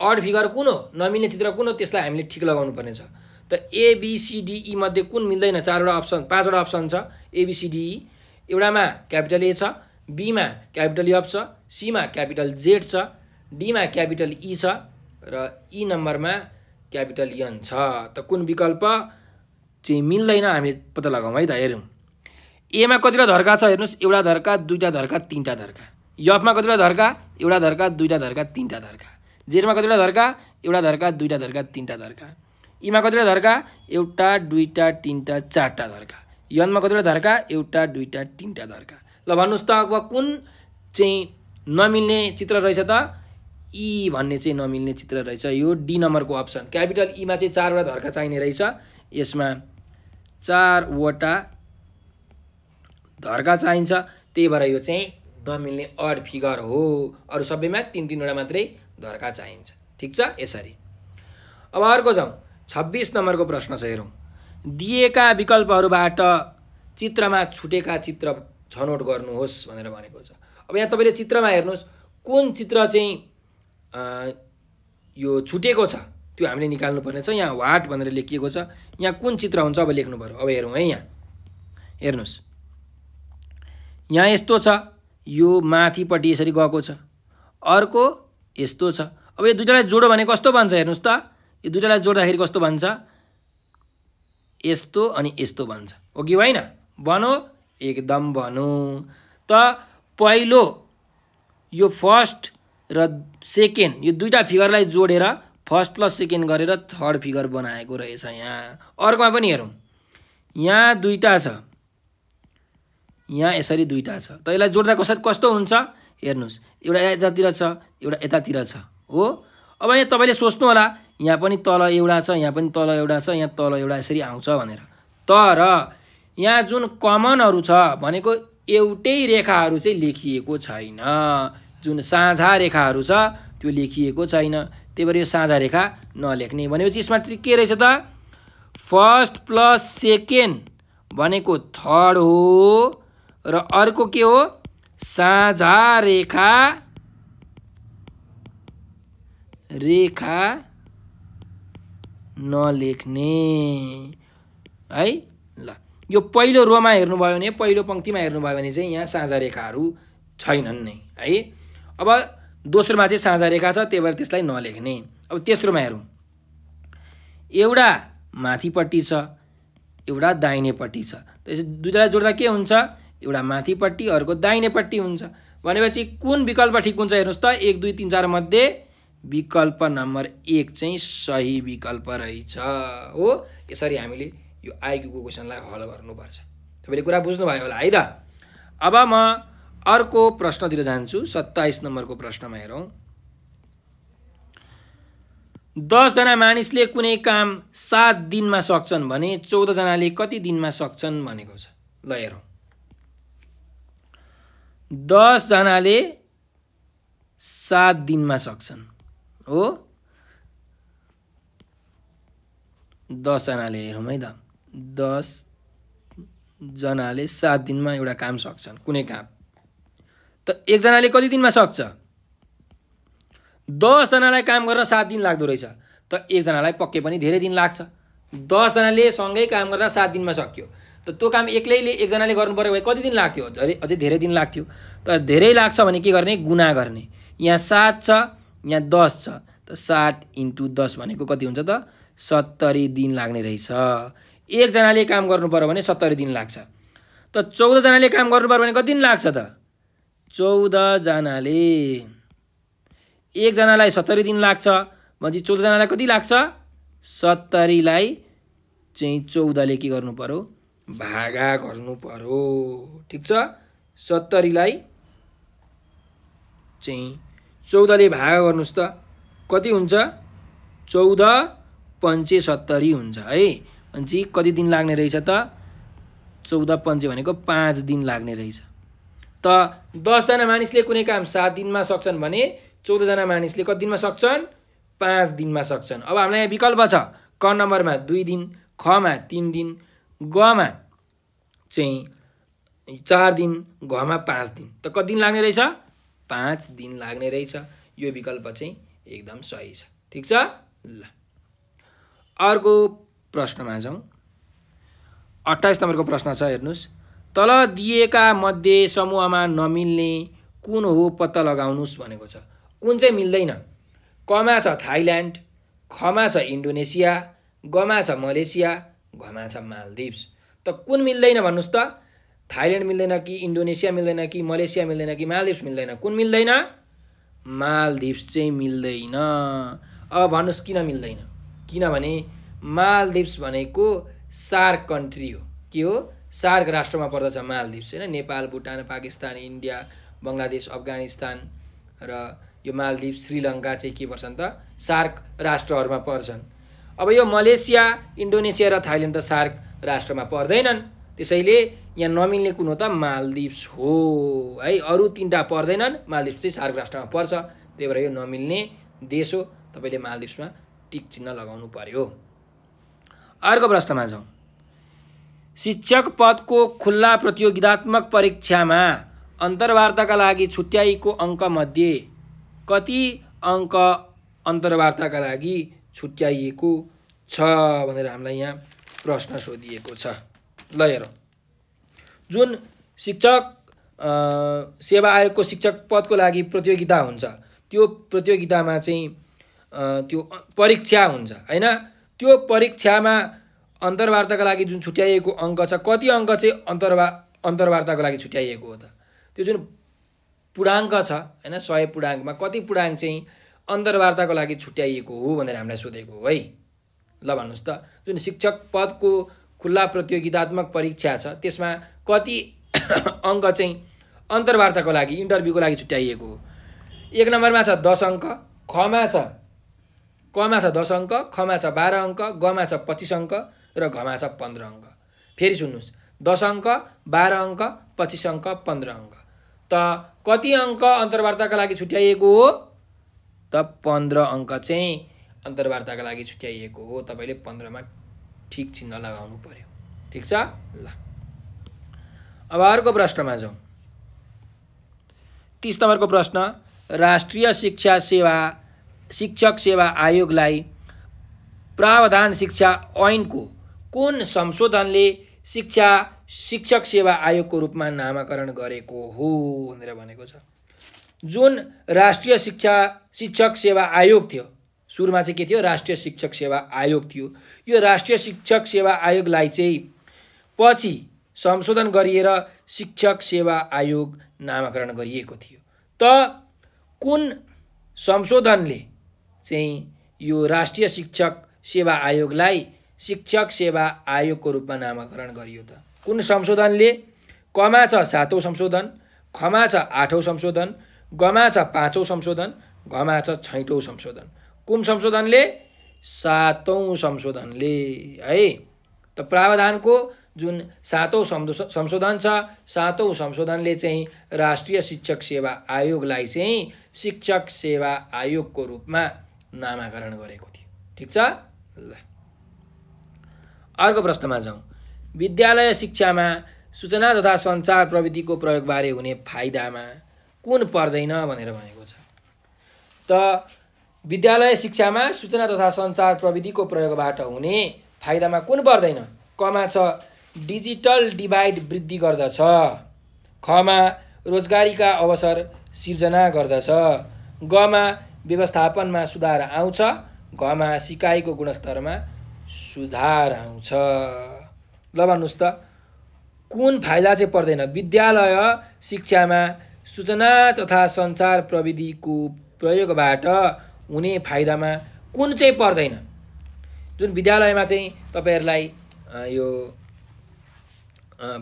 अड फिगर कुन हो नमिल्ने चित्र कुन हो त्यसलाई हामीले ठिक लगाउनु पर्ने छ। त एबिसिडिई मध्ये कुन मिल्दैन चारवटा अप्सन पाँचवटा अप्सन छ। एबिसिडिई एउटामा क्यापिटल ए छ बीमा क्यापिटल एफ छ सीमा क्यापिटल जेड छ डीमा क्यापिटल ई छ र ई नम्बरमा क्यापिटल यन छ। त कुन विकल्प? चाहिँ मिल्दैन हामीले पत्ता लगाउँ है त हेरौँ। एमा कतिवटा धर्का छ? हेर्नुहोस् एउटा धर्का दुईवटा धर्का तिनवटा धर्का। यफमा कतिवटा धर्का? एउटा धर्का दुईवटा धर्का तिनवटा धर्का। जेडमा कतिवटा धर्का? एउटा धर्का दुईवटा धर्का तिनवटा धर्का। इमा कतिवटा धर्का? एउटा दुईवटा तिनवटा चारवटा धर्का। यनमा कतिवटा धर्का? एउटा दुईवटा तिनवटा धर्का। ल भन्नुहोस् त अब कुन चाहिँ नमिल्ने चित्र रहेछ त? ई भन्ने चाहिँ नमिल्ने चित्र रहेछ यो डी नम्बरको अप्सन। क्यापिटल ईमा चाहिँ चारवटा धर्का चाहिने रहेछ। यसमा चारवटा धर्का चाहिन्छ। त्यही भएर यो चाहिँ नमिल्ने अड फिगर हो। अरू सबैमा तिन तिनवटा मात्रै धर्का चाहिन्छ। ठिक छ? यसरी। अब अर्को जाउँ। छब्बिस नम्बरको प्रश्न छ हेरौँ। दिएका विकल्पहरूबाट चित्रमा छुटेका चित्र छनौट गर्नुहोस् भनेर भनेको छ। अब यहाँ तपाईँले चित्रमा हेर्नुहोस् कुन चित्र चाहिँ यो छुटेको छ। त्यो हामीले निकाल्नु पर्ने छ यहाँ वाट भनेर लेखिएको छ। यहाँ कुन चित्र हुन्छ अब लेख्नु पऱ्यो अब हेरौँ है यहाँ। हेर्नुहोस्। यहाँ यस्तो छ। यो माथिपट्टि यसरी गएको छ। अर्को यस्तो छ। अब यो दुइटालाई जोडो भने कस्तो भन्छ हेर्नुहोस् त। यो दुइटालाई जोड्दाखेरि कस्तो भन्छ? यस्तो अनि यस्तो भन्छ। हो कि होइन भनौँ। एकदम भनौँ। त पहिलो यो फर्स्ट र सेकेन्ड यो दुईवटा फिगरलाई जोडेर फर्स्ट प्लस सेकेन्ड गरेर थर्ड फिगर बनाएको रहेछ यहाँ। अर्कोमा पनि हेरौँ। यहाँ दुईवटा छ। यहाँ यसरी दुईवटा छ। त यसलाई जोड्दा कस कस्तो हुन्छ? हेर्नुहोस्। एउटा यतातिर छ एउटा यतातिर छ। हो? अब यहाँ तपाईँले सोच्नु होला यहाँ पनि तल एउटा छ यहाँ पनि तल एउटा छ यहाँ तल एउटा यसरी आउँछ भनेर। तर यहाँ जुन कमनहरू छ भनेको एउटै रेखाहरू चाहिँ लेखिएको छैन। जुन साझा रेखाहरू छ त्यो लेखिएको छैन। त्यही भएर यो साझा रेखा नलेख्ने। भनेपछि यसमा के रहेछ त? फर्स्ट प्लस सेकेन्ड भनेको थर्ड हो र अर्को के हो? साझा रेखा रेखा नलेख्ने। है? ल। यो पहिलो रोमा हेर्नुभयो भने पहिलो पङ्क्तिमा हेर्नुभयो भने चाहिँ यहाँ साझा रेखाहरू छैनन् नै। है? अब दोस्रोमा चाहिँ साझा रेखा छ त्यही भएर त्यसलाई नलेख्ने। अब तेस्रोमा हेरौँ। एउटा माथिपट्टि छ एउटा दाहिनेपट्टि छ। त्यसै दुईवटालाई जोड्दा के हुन्छ? एउटा माथिपट्टि अर्को दाहिनेपट्टि हुन्छ। भनेपछि कुन विकल्प ठिक हुन्छ हेर्नुहोस् त। एक दुई तिन चार मध्ये विकल्प नम्बर एक चाहिँ सही विकल्प रहेछ। हो? यसरी हामीले यो आइक्यूको क्वेसनलाई हल गर्नुपर्छ। तपाईँले कुरा बुझ्नुभयो होला है त? अब म अर्को प्रश्नतिर जान्छु सत्ताइस नम्बरको प्रश्नमा हेरौँ। दसजना मानिसले कुनै काम सात दिनमा सक्छन् भने चौधजनाले कति दिनमा सक्छन् भनेको छ। ल हेरौँ। दसजनाले सात दिनमा सक्छन् हो? दसजनाले हेरौँ है त। दसजनाले सात दिनमा एउटा काम सक्छन् कुनै काम। त एकजनाले कति दिनमा सक्छ? दसजनालाई काम गर्न सात दिन लाग्दो रहेछ। त एकजनालाई पक्कै पनि धेरै दिन लाग्छ। दसजनाले सँगै काम गर्दा सात दिनमा सक्यो। त त्यो काम एक्लैले एकजनाले गर्नु पऱ्यो भने कति दिन लाग्थ्यो? धेरै अझै धेरै दिन लाग्थ्यो। तर धेरै लाग्छ भने के गर्ने? गुना गर्ने। यहाँ सात छ यहाँ दस छ। त सात इन्टु दस भनेको कति हुन्छ त? सत्तरी दिन लाग्ने रहेछ। एकजनाले काम गर्नु पऱ्यो भने सत्तरी दिन लाग्छ। त चौधजनाले काम गर्नु पऱ्यो भने कति दिन लाग्छ त? चौधजनाले एकजनालाई सत्तरी दिन लाग्छ भनेपछि चौधजनालाई कति लाग्छ? सत्तरीलाई चाहिँ चौधले के गर्नु पऱ्यो भागा गर्नु पऱ्यो ठिक छ? सत्तरीलाई चाहिँ चौधले भागा गर्नुहोस् त। कति हुन्छ? चौध पन्चे सत्तरी हुन्छ है? भनेपछि कति दिन लाग्ने रहेछ त? चौध पन्चे भनेको पाँच दिन लाग्ने रहेछ। त दसजना मानिसले कुनै काम सात दिनमा सक्छन् भने चौधजना मानिसले कति दिनमा सक्छन्? पाँच दिनमा सक्छन्। अब हामीलाई यहाँ विकल्प छ। क नम्बरमा दुई दिन खमा तिन दिन गमा चाहिँ चार दिन घमा पाँच दिन। त कति दिन लाग्ने रहेछ? पाँच दिन लाग्ने रहेछ। यो विकल्प चाहिँ एकदम सही छ। ठिक छ? ल। अर्को प्रश्नमा जाउँ। अट्ठाइस नम्बरको प्रश्न छ हेर्नुहोस्। तल दिएका मध्ये समूहमा नमिल्ने कुन हो पत्ता लगाउनुहोस् भनेको छ। कुन चाहिँ मिल्दैन? कमा छ थाइल्यान्ड खमा छ इन्डोनेसिया गमा छ मलेसिया घमा छ मालदिप्स। त कुन मिल्दैन भन्नुहोस् त? थाइल्यान्ड मिल्दैन कि इन्डोनेसिया मिल्दैन कि मलेसिया मिल्दैन कि मालदिप्स मिल्दैन? कुन मिल्दैन? मालदिप्स चाहिँ मिल्दैन। अब भन्नुहोस् किन मिल्दैन? किनभने मालदिप्स भनेको सार्क कन्ट्री हो। के हो? सार्क राष्ट्रमा पर्दछ मालदिप्स होइन? नेपाल भुटान पाकिस्तान इन्डिया बङ्गलादेश अफगानिस्तान र यो मालदिप्स श्रीलङ्का चाहिँ के पर्छन् त? सार्क राष्ट्रहरूमा पर्छन्। अब यो मलेसिया इन्डोनेसिया र थाइल्यान्ड त सार्क राष्ट्रमा पर्दैनन्। त्यसैले यहाँ नमिल्ने कुन हो त मालदिप्स हो है? अरू तिनवटा पर्दैनन्। मालदिप्स चाहिँ सार्क राष्ट्रमा पर्छ। त्यही भएर यो नमिल्ने देश हो। तपाईँले मालदिप्समा टिक चिन्ह लगाउनु पर्यो। अर्को प्रश्नमा जाउँ। शिक्षक पदको खुल्ला प्रतियोगितात्मक परीक्षामा अन्तर्वार्ताका लागि छुट्याइएको अङ्कमध्ये कति अङ्क अन्तर्वार्ताका लागि छुट्याइएको छ भनेर हामीलाई यहाँ प्रश्न सोधिएको छ। ल हेरौँ। जुन शिक्षक सेवा आयोगको शिक्षक पदको लागि प्रतियोगिता हुन्छ त्यो प्रतियोगितामा चाहिँ त्यो परीक्षा हुन्छ होइन? त्यो परीक्षामा अन्तर्वार्ताका लागि जुन छुट्याइएको अङ्क छ कति अङ्क चाहिँ अन्तर्वा अन्तर्वार्ताको लागि छुट्याइएको हो त? त्यो जुन पूर्णाङ्क छ होइन सय पूर्णाङ्कमा कति पूर्णाङ्क चाहिँ अन्तर्वार्ताको लागि छुट्याइएको हो भनेर हामीलाई सोधेको हो है? ल भन्नुहोस् त। जुन शिक्षक पदको खुल्ला प्रतियोगितात्मक परीक्षा छ त्यसमा कति अङ्क चाहिँ अन्तर्वार्ताको लागि इन्टरभ्यूको लागि छुट्याइएको हो? एक नम्बरमा छ दस अङ्क खमा छ कमा छ दस अङ्क खमा छ बाह्र अङ्क गमा छ पच्चिस अङ्क र घमा छ पन्ध्र अङ्क। फेरि सुन्नुहोस् दस अङ्क बाह्र अङ्क पच्चिस अङ्क पन्ध्र अङ्क। त कति अङ्क अन्तर्वार्ताका लागि छुट्याइएको हो? त पन्ध्र अङ्क चाहिँ अन्तर्वार्ताका लागि छुट्याइएको हो। तपाईँले पन्ध्रमा ठिक चिन्ह लगाउनु पर्यो। ठिक छ? ल। अब अर्को प्रश्नमा जाउँ। तिस नम्बरको प्रश्न राष्ट्रिय शिक्षा सेवा शिक्षक सेवा आयोगलाई प्रावधान शिक्षा ऐनको कुन संशोधनले शिक्षा शिक्षक सेवा आयोगको रूपमा नामाकरण गरेको हो भनेर भनेको छ। जुन राष्ट्रिय शिक्षा शिक्षक सेवा आयोग थियो सुरुमा चाहिँ के थियो? राष्ट्रिय शिक्षक सेवा आयोग थियो। यो राष्ट्रिय शिक्षक सेवा आयोगलाई चाहिँ पछि संशोधन गरिएर शिक्षक सेवा आयोग नामाकरण गरिएको थियो। त कुन संशोधनले चाहिँ यो राष्ट्रिय शिक्षक सेवा आयोगलाई शिक्षक सेवा आयोगको रूपमा नामाकरण गरियो त। कुन संशोधनले? कमा छ सातौँ संशोधन खमा छ आठौँ संशोधन गमा छ पाँचौँ संशोधन घमा छ छैटौँ संशोधन। कुन संशोधनले? सातौँ संशोधनले है? त प्रावधानको जुन सातौँ संशोधन छ सातौँ संशोधनले चाहिँ राष्ट्रिय शिक्षक सेवा आयोगलाई चाहिँ शिक्षक सेवा आयोगको रूपमा नामाकरण गरेको थियो। ठिक छ? ल। अर्को प्रश्नमा जाउँ। विद्यालय शिक्षामा सूचना तथा सञ्चार प्रविधिको प्रयोगबारे हुने फाइदामा कुन पर्दैन भनेर भनेको छ। त विद्यालय शिक्षामा सूचना तथा सञ्चार प्रविधिको प्रयोगबाट हुने फाइदामा कुन पर्दैन? कमा छ डिजिटल डिभाइड वृद्धि गर्दछ। खमा रोजगारीका अवसर सिर्जना गर्दछ। गमा व्यवस्थापनमा सुधार आउँछ। घमा सिकाइको गुणस्तरमा सुधार आउँछ। ल भन्नुहोस् त कुन फाइदा चाहिँ पर्दैन? विद्यालय शिक्षामा सूचना तथा सञ्चार प्रविधिको प्रयोगबाट हुने फाइदामा कुन चाहिँ पर्दैन? जुन विद्यालयमा चाहिँ तपाईँहरूलाई यो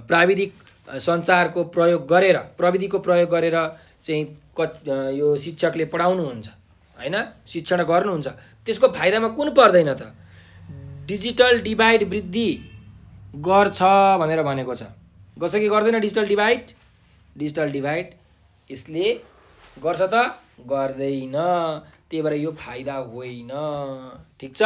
प्राविधिक सञ्चारको प्रयोग गरेर प्रविधिको प्रयोग गरेर चाहिँ क यो शिक्षकले पढाउनुहुन्छ होइन? शिक्षण गर्नुहुन्छ। त्यसको फाइदामा कुन पर्दैन त? डिजिटल डिभाइड वृद्धि गर्छ भनेर भनेको छ। गर्छ कि गर्दैन डिजिटल डिभाइड? डिजिटल डिभाइड यसले गर्छ त गर्दैन। त्यही भएर यो फाइदा होइन। ठिक छ?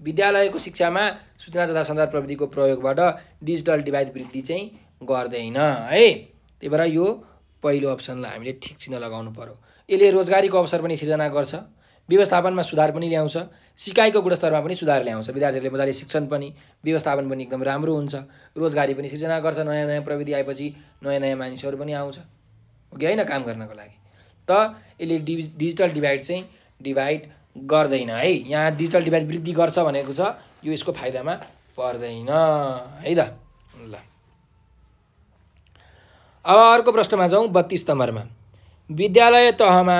विद्यालयको शिक्षामा सूचना तथा सञ्चार प्रविधिको प्रयोगबाट डिजिटल डिभाइड वृद्धि चाहिँ गर्दैन है? त्यही भएर यो पहिलो अप्सनलाई हामीले ठिक चिन्ह लगाउनु पऱ्यो यसले रोजगारीको अवसर पनि सिर्जना गर्छ व्यवस्थापनमा सुधार पनि ल्याउँछ सिकाइको गुणस्तरमा पनि सुधार ल्याउँछ। विद्यार्थीहरूले मजाले शिक्षण पनि व्यवस्थापन पनि एकदम राम्रो हुन्छ। रोजगारी पनि सिर्जना गर्छ नयाँ नयाँ प्रविधि आएपछि नयाँ नयाँ मानिसहरू पनि आउँछ। हो कि होइन काम गर्नको लागि? त यसले डि डिजिटल डिभाइड चाहिँ डिभाइड गर्दैन है। यहाँ डिजिटल डिभाइड वृद्धि गर्छ भनेको छ यो यसको फाइदामा पर्दैन। है त? ल। अब अर्को प्रश्नमा जाउँ बत्तिस नम्बरमा। विद्यालय तहमा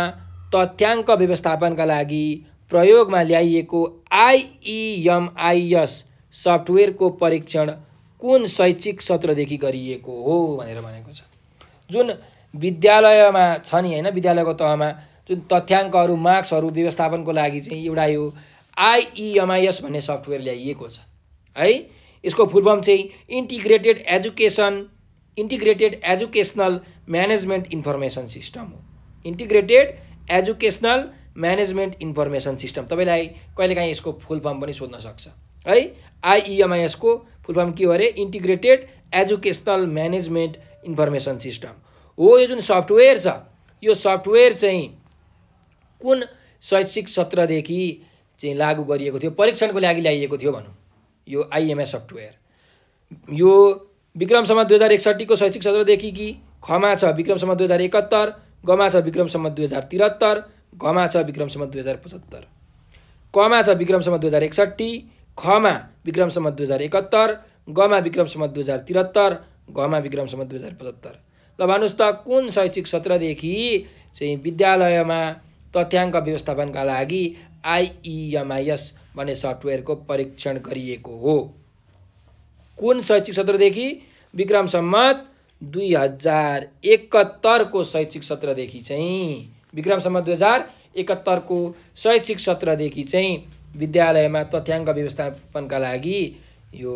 तथ्याङ्क व्यवस्थापनका लागि प्रयोगमा ल्याइएको आइइएमआइएस सफ्टवेयरको परीक्षण कुन शैक्षिक सत्रदेखि गरिएको हो भनेर भनेको छ। जुन विद्यालयमा छ नि होइन विद्यालयको तहमा जुन तथ्याङ्कहरू मार्क्सहरू व्यवस्थापनको लागि चाहिँ एउटा यो आइइएमआइएस भन्ने सफ्टवेयर ल्याइएको छ। है यसको फुल फर्म चाहिँ integrated education integrated educational management information system हो। Integrated educational management information system तपाईँलाई कहिलेकाहीँ यसको फुल फर्म पनि सोध्न सक्छ। है? आइइएमआइएसको फुल फर्म के हो अरे? Integrated educational management information system हो यो जुन सफ्टवेयर छ यो सफ्टवेयर चाहिँ कुन शैक्षिक सत्रदेखि चाहिँ लागू गरिएको थियो परीक्षणको लागि ल्याइएको थियो भनौँ। यो आइएमएस सफ्टवेयर यो विक्रमसम्म दुई हजार एकसट्ठीको शैक्षिक सत्रदेखि कि खमा छ विक्रमसम्म दुई हजार एकहत्तर गमा छ विक्रमसम्म दुई हजार त्रिहत्तर घमा छ विक्रमसम्म दुई हजार पचहत्तर। कमा छ विक्रमसम्म दुई हजार एकसट्ठी। खमा विक्रमसम्म दुई हजार एकहत्तर। गमा विक्रमसम्म दुई हजार त्रिहत्तर घमा विक्रमसम्म दुई हजार पचहत्तर। ल भन्नुहोस् त कुन शैक्षिक सत्रदेखि चाहिँ विद्यालयमा तथ्याङ्क व्यवस्थापनका लागि आइइएमआइएस भन्ने सफ्टवेयरको परीक्षण गरिएको हो? कुन शैक्षिक सत्रदेखि विक्रम सम्मत दुई हजार एकहत्तरको शैक्षिक सत्रदेखि चाहिँ विक्रम सम्मत दुई हजार एकहत्तरको शैक्षिक सत्रदेखि चाहिँ विद्यालयमा तथ्याङ्क व्यवस्थापनका लागि यो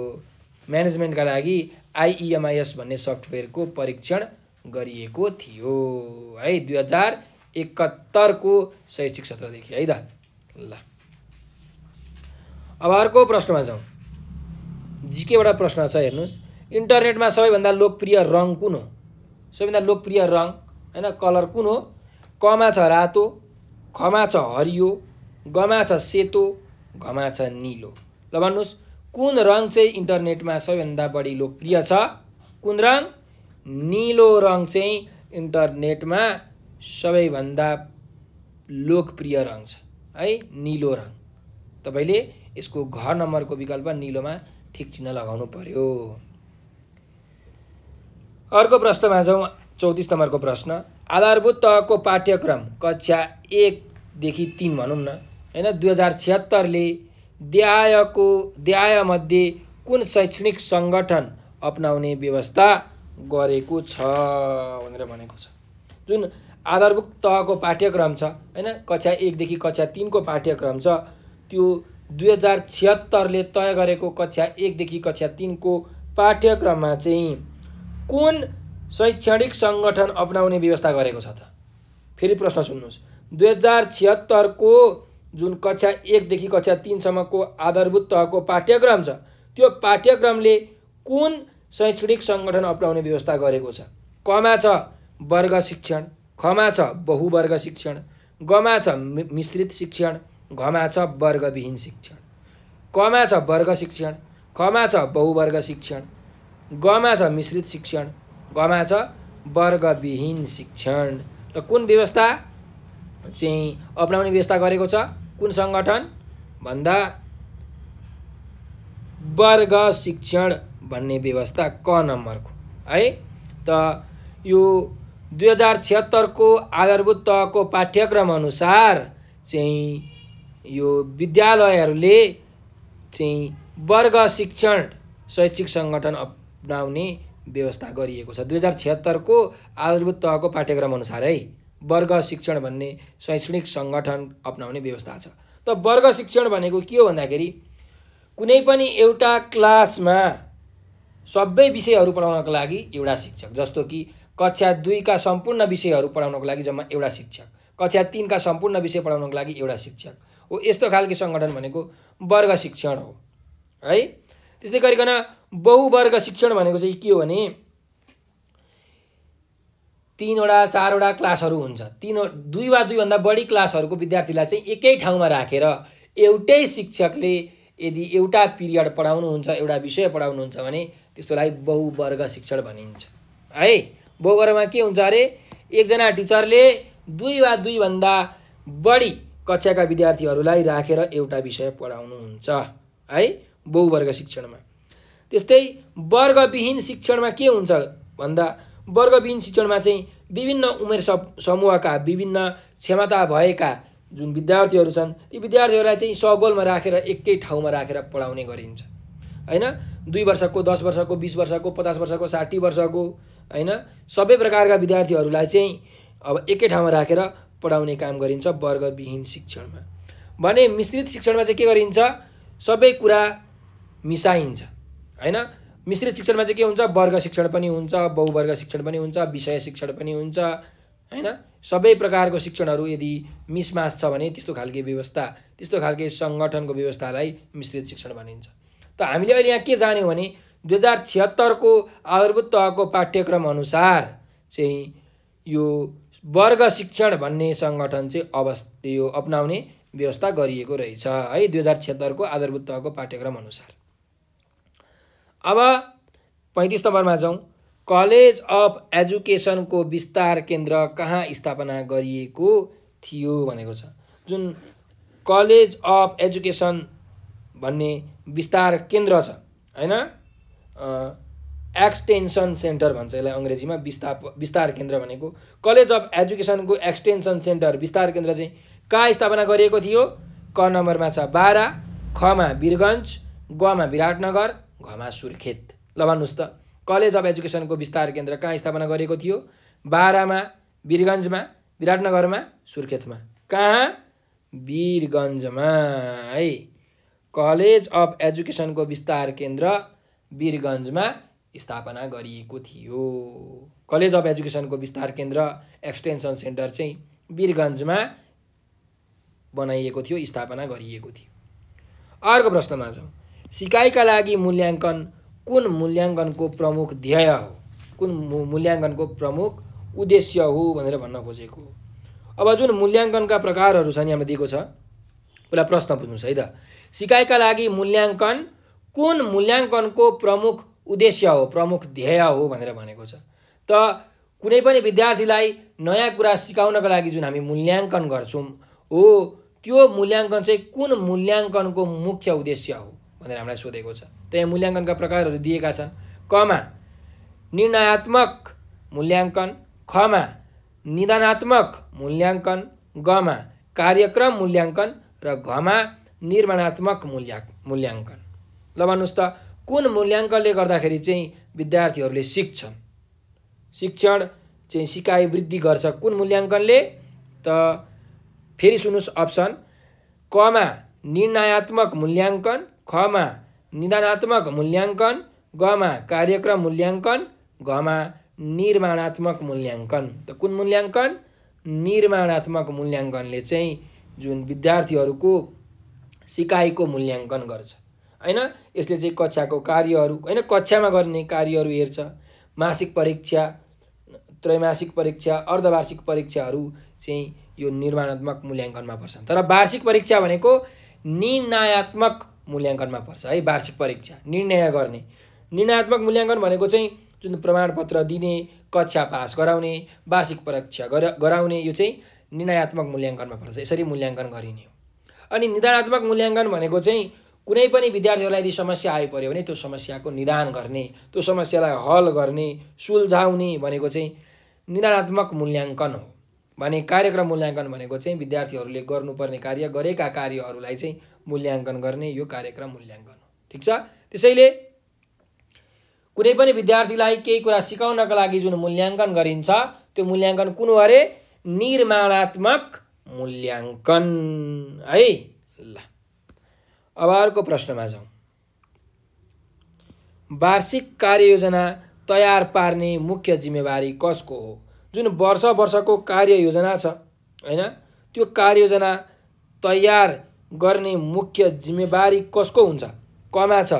म्यानेजमेन्टका लागि आइइएमआइएस भन्ने सफ्टवेयरको परीक्षण गरिएको थियो। है दुई हजार एकहत्तरको शैक्षिक सत्रदेखि है त? ल। अब अर्को प्रश्नमा जाउँ। जिकेबाट प्रश्न छ हेर्नुहोस्। इन्टरनेटमा सबैभन्दा लोकप्रिय रङ कुन हो? सबैभन्दा लोकप्रिय रङ होइन कलर कुन हो? कमा छ रातो खमा छ हरियो गमा छ सेतो घमा छ निलो। ल भन्नुहोस् कुन रङ चाहिँ इन्टरनेटमा सबैभन्दा बढी लोकप्रिय छ? कुन रङ? निलो रङ चाहिँ इन्टरनेटमा सबैभन्दा लोकप्रिय रङ छ। है निलो रङ। तपाईँले यसको घर नम्बरको विकल्प निलोमा ठिक चिन्ह लगाउनु पर्यो। अर्को प्रश्नमा जाउँ चौतिस नम्बरको प्रश्न। आधारभूत तहको पाठ्यक्रम कक्षा एकदेखि तिन भनौँ न होइन? दुई हजार छिहत्तरले देहायको देहायमध्ये कुन शैक्षणिक सङ्गठन अप्नाउने व्यवस्था गरेको छ भनेर भनेको छ। जुन आधारभूत तहको पाठ्यक्रम छ होइन? कक्षा एकदेखि कक्षा तिनको पाठ्यक्रम छ त्यो दुई हजार छिहत्तरले तय गरेको कक्षा एकदेखि कक्षा तिनको पाठ्यक्रममा चाहिँ कुन शैक्षणिक सङ्गठन अप्नाउने व्यवस्था गरेको छ त। फेरि प्रश्न सुन्नुहोस्। दुई हजार छिहत्तरको जुन कक्षा एकदेखि कक्षा तिनसम्मको आधारभूत तहको पाठ्यक्रम छ त्यो पाठ्यक्रमले कुन शैक्षणिक सङ्गठन अप्नाउने व्यवस्था गरेको छ? कमा छ वर्ग शिक्षण खमा छ बहुवर्ग शिक्षण गमा छ मिश्रित शिक्षण घमा छ वर्गविहीन शिक्षण। कमा छ वर्ग शिक्षण खमा छ बहुवर्ग शिक्षण गमा छ मिश्रित शिक्षण गमा छ वर्गविहीन शिक्षण। र कुन व्यवस्था चाहिँ अप्नाउने व्यवस्था गरेको छ? कुन सङ्गठन? भन्दा वर्ग शिक्षण भन्ने व्यवस्था क नम्बरको। है? त यो दुई हजार छिहत्तरको आधारभूत तहको पाठ्यक्रम अनुसार चाहिँ यो विद्यालयहरूले चाहिँ वर्ग शिक्षण शैक्षिक सङ्गठन अपनाउने व्यवस्था गरिएको छ। दुई हजार छिहत्तरको आधारभूत तहको पाठ्यक्रम अनुसार है वर्ग शिक्षण भन्ने शैक्षणिक सङ्गठन अप्नाउने व्यवस्था छ। त वर्ग शिक्षण भनेको के हो भन्दाखेरि कुनै पनि एउटा क्लासमा सबै विषयहरू पढाउनको लागि एउटा शिक्षक जस्तो कि कक्षा दुईका सम्पूर्ण विषयहरू पढाउनको लागि जम्मा एउटा शिक्षक कक्षा तिनका सम्पूर्ण विषय पढाउनको लागि एउटा शिक्षक। हो यस्तो खालको सङ्गठन भनेको वर्ग शिक्षण हो। है त्यस्तै गरिकन बहुवर्ग शिक्षण भनेको चाहिँ के हो भने तिनवटा चारवटा क्लासहरू हुन्छ। तिन दुई वा दुईभन्दा बढी क्लासहरूको विद्यार्थीलाई चाहिँ एकै ठाउँमा राखेर एउटै शिक्षकले यदि एउटा पिरियड पढाउनुहुन्छ एउटा विषय पढाउनुहुन्छ भने त्यस्तोलाई बहुवर्ग शिक्षण भनिन्छ। है? बहुवर्गमा के हुन्छ अरे? एकजना टिचरले दुई वा दुईभन्दा बढी कक्षाका विद्यार्थीहरूलाई राखेर एउटा विषय पढाउनुहुन्छ। है? बहुवर्ग शिक्षणमा। त्यस्तै वर्गविहीन शिक्षणमा के हुन्छ भन्दा वर्गविहीन शिक्षणमा चाहिँ विभिन्न उमेर समूहका विभिन्न क्षमता भएका जुन विद्यार्थीहरू छन् ती विद्यार्थीहरूलाई चाहिँ सगोलमा राखेर एकै ठाउँमा राखेर पढाउने गरिन्छ। होइन? दुई वर्षको दस वर्षको बिस वर्षको पचास वर्षको साठी वर्षको होइन? सबै प्रकारका विद्यार्थीहरूलाई चाहिँ अब एकै ठाउँमा राखेर पढाउने काम गरिन्छ वर्गविहीन शिक्षणमा। भने मिश्रित शिक्षणमा चाहिँ के गरिन्छ? सबै कुरा मिसाइन्छ। होइन? मिश्रित शिक्षणमा चाहिँ के हुन्छ? वर्ग शिक्षण पनि हुन्छ बहुवर्ग शिक्षण पनि हुन्छ विषय शिक्षण पनि हुन्छ होइन? सबै प्रकारको शिक्षणहरू यदि मिसमास छ भने त्यस्तो खालके व्यवस्था त्यस्तो खालके सङ्गठनको व्यवस्थालाई मिश्रित शिक्षण भनिन्छ। त हामीले अहिले यहाँ के जान्यौँ भने दुई हजार छिहत्तरको आधारभूत तहको पाठ्यक्रम अनुसार चाहिँ यो वर्ग शिक्षण भन्ने सङ्गठन चाहिँ अवस्थ यो अप्नाउने व्यवस्था गरिएको रहेछ है? दुई हजार छिहत्तरको आधारभूत तहको पाठ्यक्रम अनुसार। अब पैँतिस नम्बरमा जाउँ। कलेज अफ एजुकेसनको विस्तार केन्द्र कहाँ स्थापना गरिएको थियो भनेको छ। जुन कलेज अफ एजुकेसन भन्ने विस्तार केन्द्र छ होइन? एक्सटेन्सन सेन्टर भन्छ यसलाई अङ्ग्रेजीमा विस्तार विस्तार केन्द्र भनेको। कलेज अफ एजुकेसनको एक्सटेन्सन सेन्टर विस्तार केन्द्र चाहिँ कहाँ स्थापना गरिएको थियो? क नम्बरमा छ बाह्र खमा वीरगन्ज गमा विराटनगर घमा सुर्खेत ल भन्नुहोस् त कलेज अफ एजुकेसनको विस्तार केन्द्र कहाँ स्थापना गरेको थियो? बाह्रमा वीरगन्जमा विराटनगरमा सुर्खेतमा। कहाँ? वीरगन्जमा है। कलेज अफ एजुकेसनको विस्तार केन्द्र वीरगन्जमा स्थापना गरिएको थियो। कलेज अफ एजुकेसनको विस्तार केन्द्र एक्सटेन्सन सेन्टर चाहिँ वीरगन्जमा बनाइएको थियो स्थापना गरिएको थियो। अर्को प्रश्नमा जाउँ। सिकाइका लागि मूल्याङ्कन कुन मूल्याङ्कनको प्रमुख ध्येय हो? कुन मूल्याङ्कनको प्रमुख उद्देश्य हो भनेर भन्न खोजेको। अब जुन मूल्याङ्कनका प्रकारहरू छन् यहाँ दिएको छ। उसलाई प्रश्न बुझ्नुहोस् है त। सिकाइका लागि मूल्याङ्कन कुन मूल्याङ्कनको प्रमुख उद्देश्य हो प्रमुख ध्येय हो भनेर भनेको छ। त कुनै पनि विद्यार्थीलाई नयाँ कुरा सिकाउनको लागि जुन हामी मूल्याङ्कन गर्छौँ हो त्यो मूल्याङ्कन चाहिँ कुन मूल्याङ्कनको मुख्य उद्देश्य हो? भनेर हामीलाई सोधेको छ। त यहाँ मूल्याङ्कनका प्रकारहरू दिएका छन्। कमा निर्णयात्मक मूल्याङ्कन खमा निदानात्मक मूल्याङ्कन गमा कार्यक्रम मूल्याङ्कन र घमा निर्माणात्मक मूल्या मूल्याङ्कन। ल भन्नुहोस् त कुन मूल्याङ्कनले गर्दाखेरि चाहिँ विद्यार्थीहरूले सिक्छन्? शिक्षण चाहिँ सिकाइ वृद्धि गर्छ। कुन मूल्याङ्कनले? त फेरि सुन्नुहोस् अप्सन कमा निर्णयात्मक मूल्याङ्कन खमा निदानात्मक मूल्याङ्कन गमा कार्यक्रम मूल्याङ्कन घमा निर्माणात्मक मूल्याङ्कन। त कुन मूल्याङ्कन? निर्माणात्मक मूल्याङ्कनले चाहिँ जुन विद्यार्थीहरूको सिकाइको मूल्याङ्कन गर्छ। होइन? यसले चाहिँ कक्षाको कार्यहरू होइन कक्षामा गर्ने कार्यहरू हेर्छ। मासिक परीक्षा त्रैमासिक परीक्षा अर्धवार्षिक परीक्षाहरू चाहिँ यो निर्माणात्मक मूल्याङ्कनमा पर्छन्। तर वार्षिक परीक्षा भनेको निर्णयात्मक मूल्याङ्कनमा पर्छ है वार्षिक परीक्षा निर्णय गर्ने। निर्णयात्मक मूल्याङ्कन भनेको चाहिँ जुन प्रमाणपत्र दिने कक्षा पास गराउने वार्षिक परीक्षा गराउने यो चाहिँ निर्णयात्मक मूल्याङ्कनमा पर्छ यसरी मूल्याङ्कन गरिने हो। अनि निदानात्मक मूल्याङ्कन भनेको चाहिँ कुनै पनि विद्यार्थीहरूलाई यदि समस्या आइपऱ्यो भने त्यो समस्याको निदान गर्ने त्यो समस्यालाई हल गर्ने सुल्झाउने भनेको चाहिँ निदानात्मक मूल्याङ्कन हो। भने कार्यक्रम मूल्याङ्कन भनेको चाहिँ विद्यार्थीहरूले गर्नुपर्ने कार्य गरेका कार्यहरूलाई चाहिँ मूल्याङ्कन गर्ने यो कार्यक्रम मूल्याङ्कन हो। ठिक छ? त्यसैले कुनै पनि विद्यार्थीलाई केही कुरा सिकाउनका लागि जुन मूल्याङ्कन गरिन्छ त्यो मूल्याङ्कन कुन अरे? निर्माणात्मक मूल्याङ्कन। है ल। अब अर्को प्रश्नमा जाउँ। वार्षिक कार्ययोजना तयार पार्ने मुख्य जिम्मेवारी कसको हो? जुन वर्ष वर्षको कार्ययोजना छ होइन? त्यो कार्ययोजना तयार गर्ने मुख्य जिम्मेवारी कसको हुन्छ? कमा छ?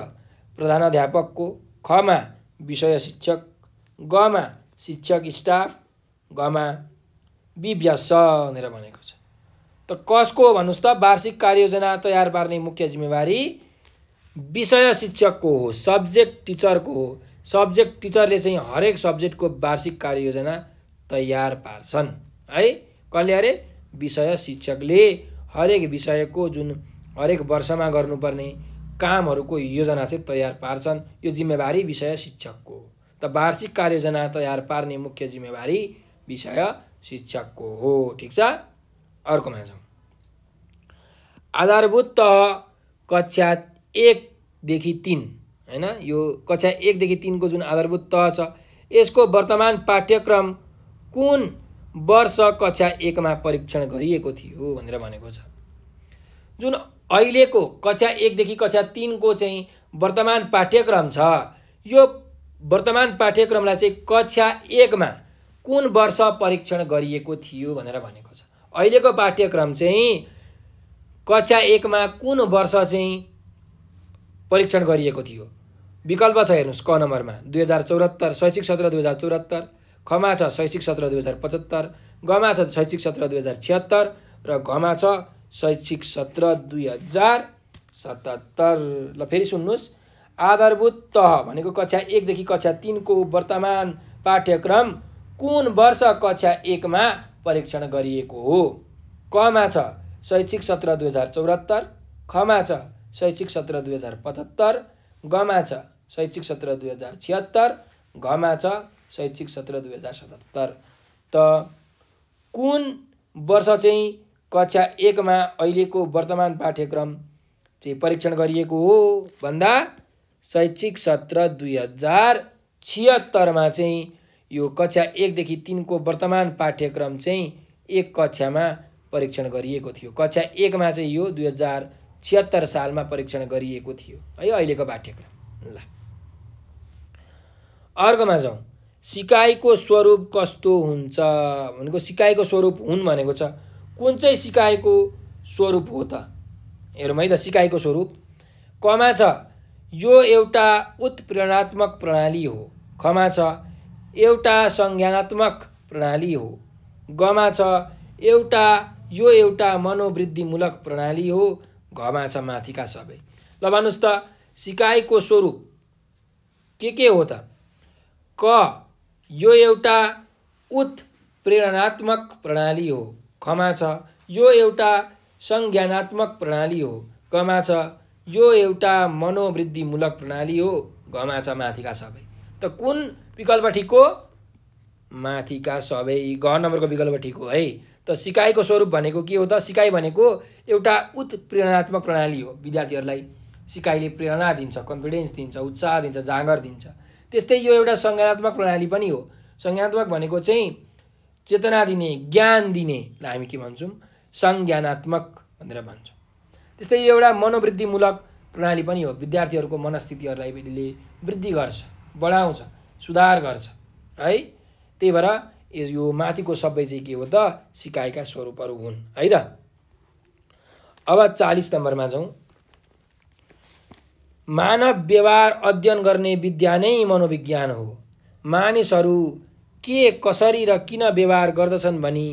प्रधान अध्यापकको। खमा विषय शिक्षक। गमा शिक्षक स्टाफ। गमा विव्यस भनेर भनेको छ। त कसको भन्नुहोस् त? वार्षिक कार्ययोजना तयार पार्ने मुख्य जिम्मेवारी विषय शिक्षकको हो सब्जेक्ट टिचरको हो। सब्जेक्ट टिचरले चाहिँ हरेक सब्जेक्टको वार्षिक कार्ययोजना तयार पार्छन्। है? कसले अरे? विषय शिक्षकले हरेक विषयको जुन हरेक वर्षमा गर्नुपर्ने कामहरूको योजना चाहिँ तयार पार्छन्। यो जिम्मेवारी विषय शिक्षकको त वार्षिक कार्ययोजना तयार पार्ने मुख्य जिम्मेवारी विषय शिक्षकको हो। ठिक छ? अर्कोमा जाउँ। आधारभूत तह कक्षा एकदेखि तिन होइन? यो कक्षा एकदेखि तिनको जुन आधारभूत तह छ यसको वर्तमान पाठ्यक्रम कुन वर्ष कक्षा एकमा परीक्षण गरिएको थियो भनेर भनेको छ। जुन अहिलेको कक्षा एकदेखि कक्षा तिनको चाहिँ वर्तमान पाठ्यक्रम छ यो वर्तमान पाठ्यक्रमलाई चाहिँ कक्षा एकमा कुन वर्ष परीक्षण गरिएको थियो भनेर भनेको छ। अहिलेको पाठ्यक्रम चाहिँ कक्षा एकमा कुन वर्ष चाहिँ परीक्षण गरिएको थियो? विकल्प छ हेर्नुहोस् क नम्बरमा। दुई हजार चौहत्तर शैक्षिक सत्र दुई हजार चौहत्तर खमा छ शैक्षिक सत्र दुई हजार पचहत्तर गमा छ शैक्षिक सत्र दुई हजार छिहत्तर र घमा छ शैक्षिक सत्र दुई हजार सतहत्तर। ल फेरि सुन्नुहोस्। आधारभूत तह भनेको कक्षा एकदेखि कक्षा तिनको वर्तमान पाठ्यक्रम कुन वर्ष कक्षा एकमा परीक्षण गरिएको हो? कमा छ शैक्षिक सत्र दुई हजार चौहत्तर खमा छ शैक्षिक सत्र दुई हजार पचहत्तर गमा छ शैक्षिक सत्र दुई हजार छिहत्तर घमा छ शैक्षिक सत्र दुई हजार सतहत्तर। त कुन वर्ष चाहिँ कक्षा एकमा अहिलेको वर्तमान पाठ्यक्रम चाहिँ परीक्षण गरिएको हो? भन्दा शैक्षिक सत्र दुई हजार छिहत्तरमा चाहिँ यो कक्षा एकदेखि तिनको वर्तमान पाठ्यक्रम चाहिँ एक कक्षामा परीक्षण गरिएको थियो। कक्षा एकमा चाहिँ यो दुई हजार छिहत्तर सालमा परीक्षण गरिएको थियो है अहिलेको पाठ्यक्रम। ल। अर्कोमा जाउँ। सिकाइको स्वरूप कस्तो हुन्छ भनेको सिकाइको स्वरूप हुन् भनेको छ। कुन चाहिँ सिकाइको स्वरूप हो त? हेरौँ है त सिकाइको स्वरूप। कमा छ यो एउटा उत्प्रेरणात्मक प्रणाली हो। खमा छ एउटा संज्ञानात्मक प्रणाली हो। गमा छ एउटा यो एउटा मनोवृद्धिमूलक प्रणाली हो। घमा छ माथिका सबै। ल भन्नुहोस् त सिकाइको स्वरूप के के हो त? क यो एउटा उत्प्रेरणात्मक प्रणाली हो। खमा छ यो एउटा संज्ञानात्मक प्रणाली हो। गमा छ यो एउटा मनोवृद्धिमूलक प्रणाली हो। घमा छ माथिका सबै। त कुन विकल्प ठिक हो? माथिका सबै। घ नम्बरको विकल्प ठिक हो है। त सिकाइको स्वरूप भनेको के हो त? सिकाइ भनेको एउटा उत्प्रेरणात्मक प्रणाली हो। विद्यार्थीहरूलाई सिकाइले प्रेरणा दिन्छ कन्फिडेन्स दिन्छ उत्साह दिन्छ जाँगर दिन्छ। त्यस्तै यो एउटा संज्ञानात्मक प्रणाली पनि हो। संज्ञानात्मक भनेको चाहिँ चेतना दिने ज्ञान दिनेलाई हामी के भन्छौँ? संज्ञानात्मक भनेर भन्छौँ। त्यस्तै यो एउटा मनोवृद्धिमूलक प्रणाली पनि हो। विद्यार्थीहरूको मनस्थितिहरूलाई यसले वृद्धि गर्छ बढाउँछ सुधार गर्छ है? त्यही भएर यो माथिको सबै चाहिँ के हो त? सिकाइका स्वरूपहरू हुन् है त? अब चालिस नम्बरमा जाउँ। मानव व्यवहार अध्ययन गर्ने विद्या नै मनोविज्ञान हो। मानिसहरू के कसरी र किन व्यवहार गर्दछन् भनी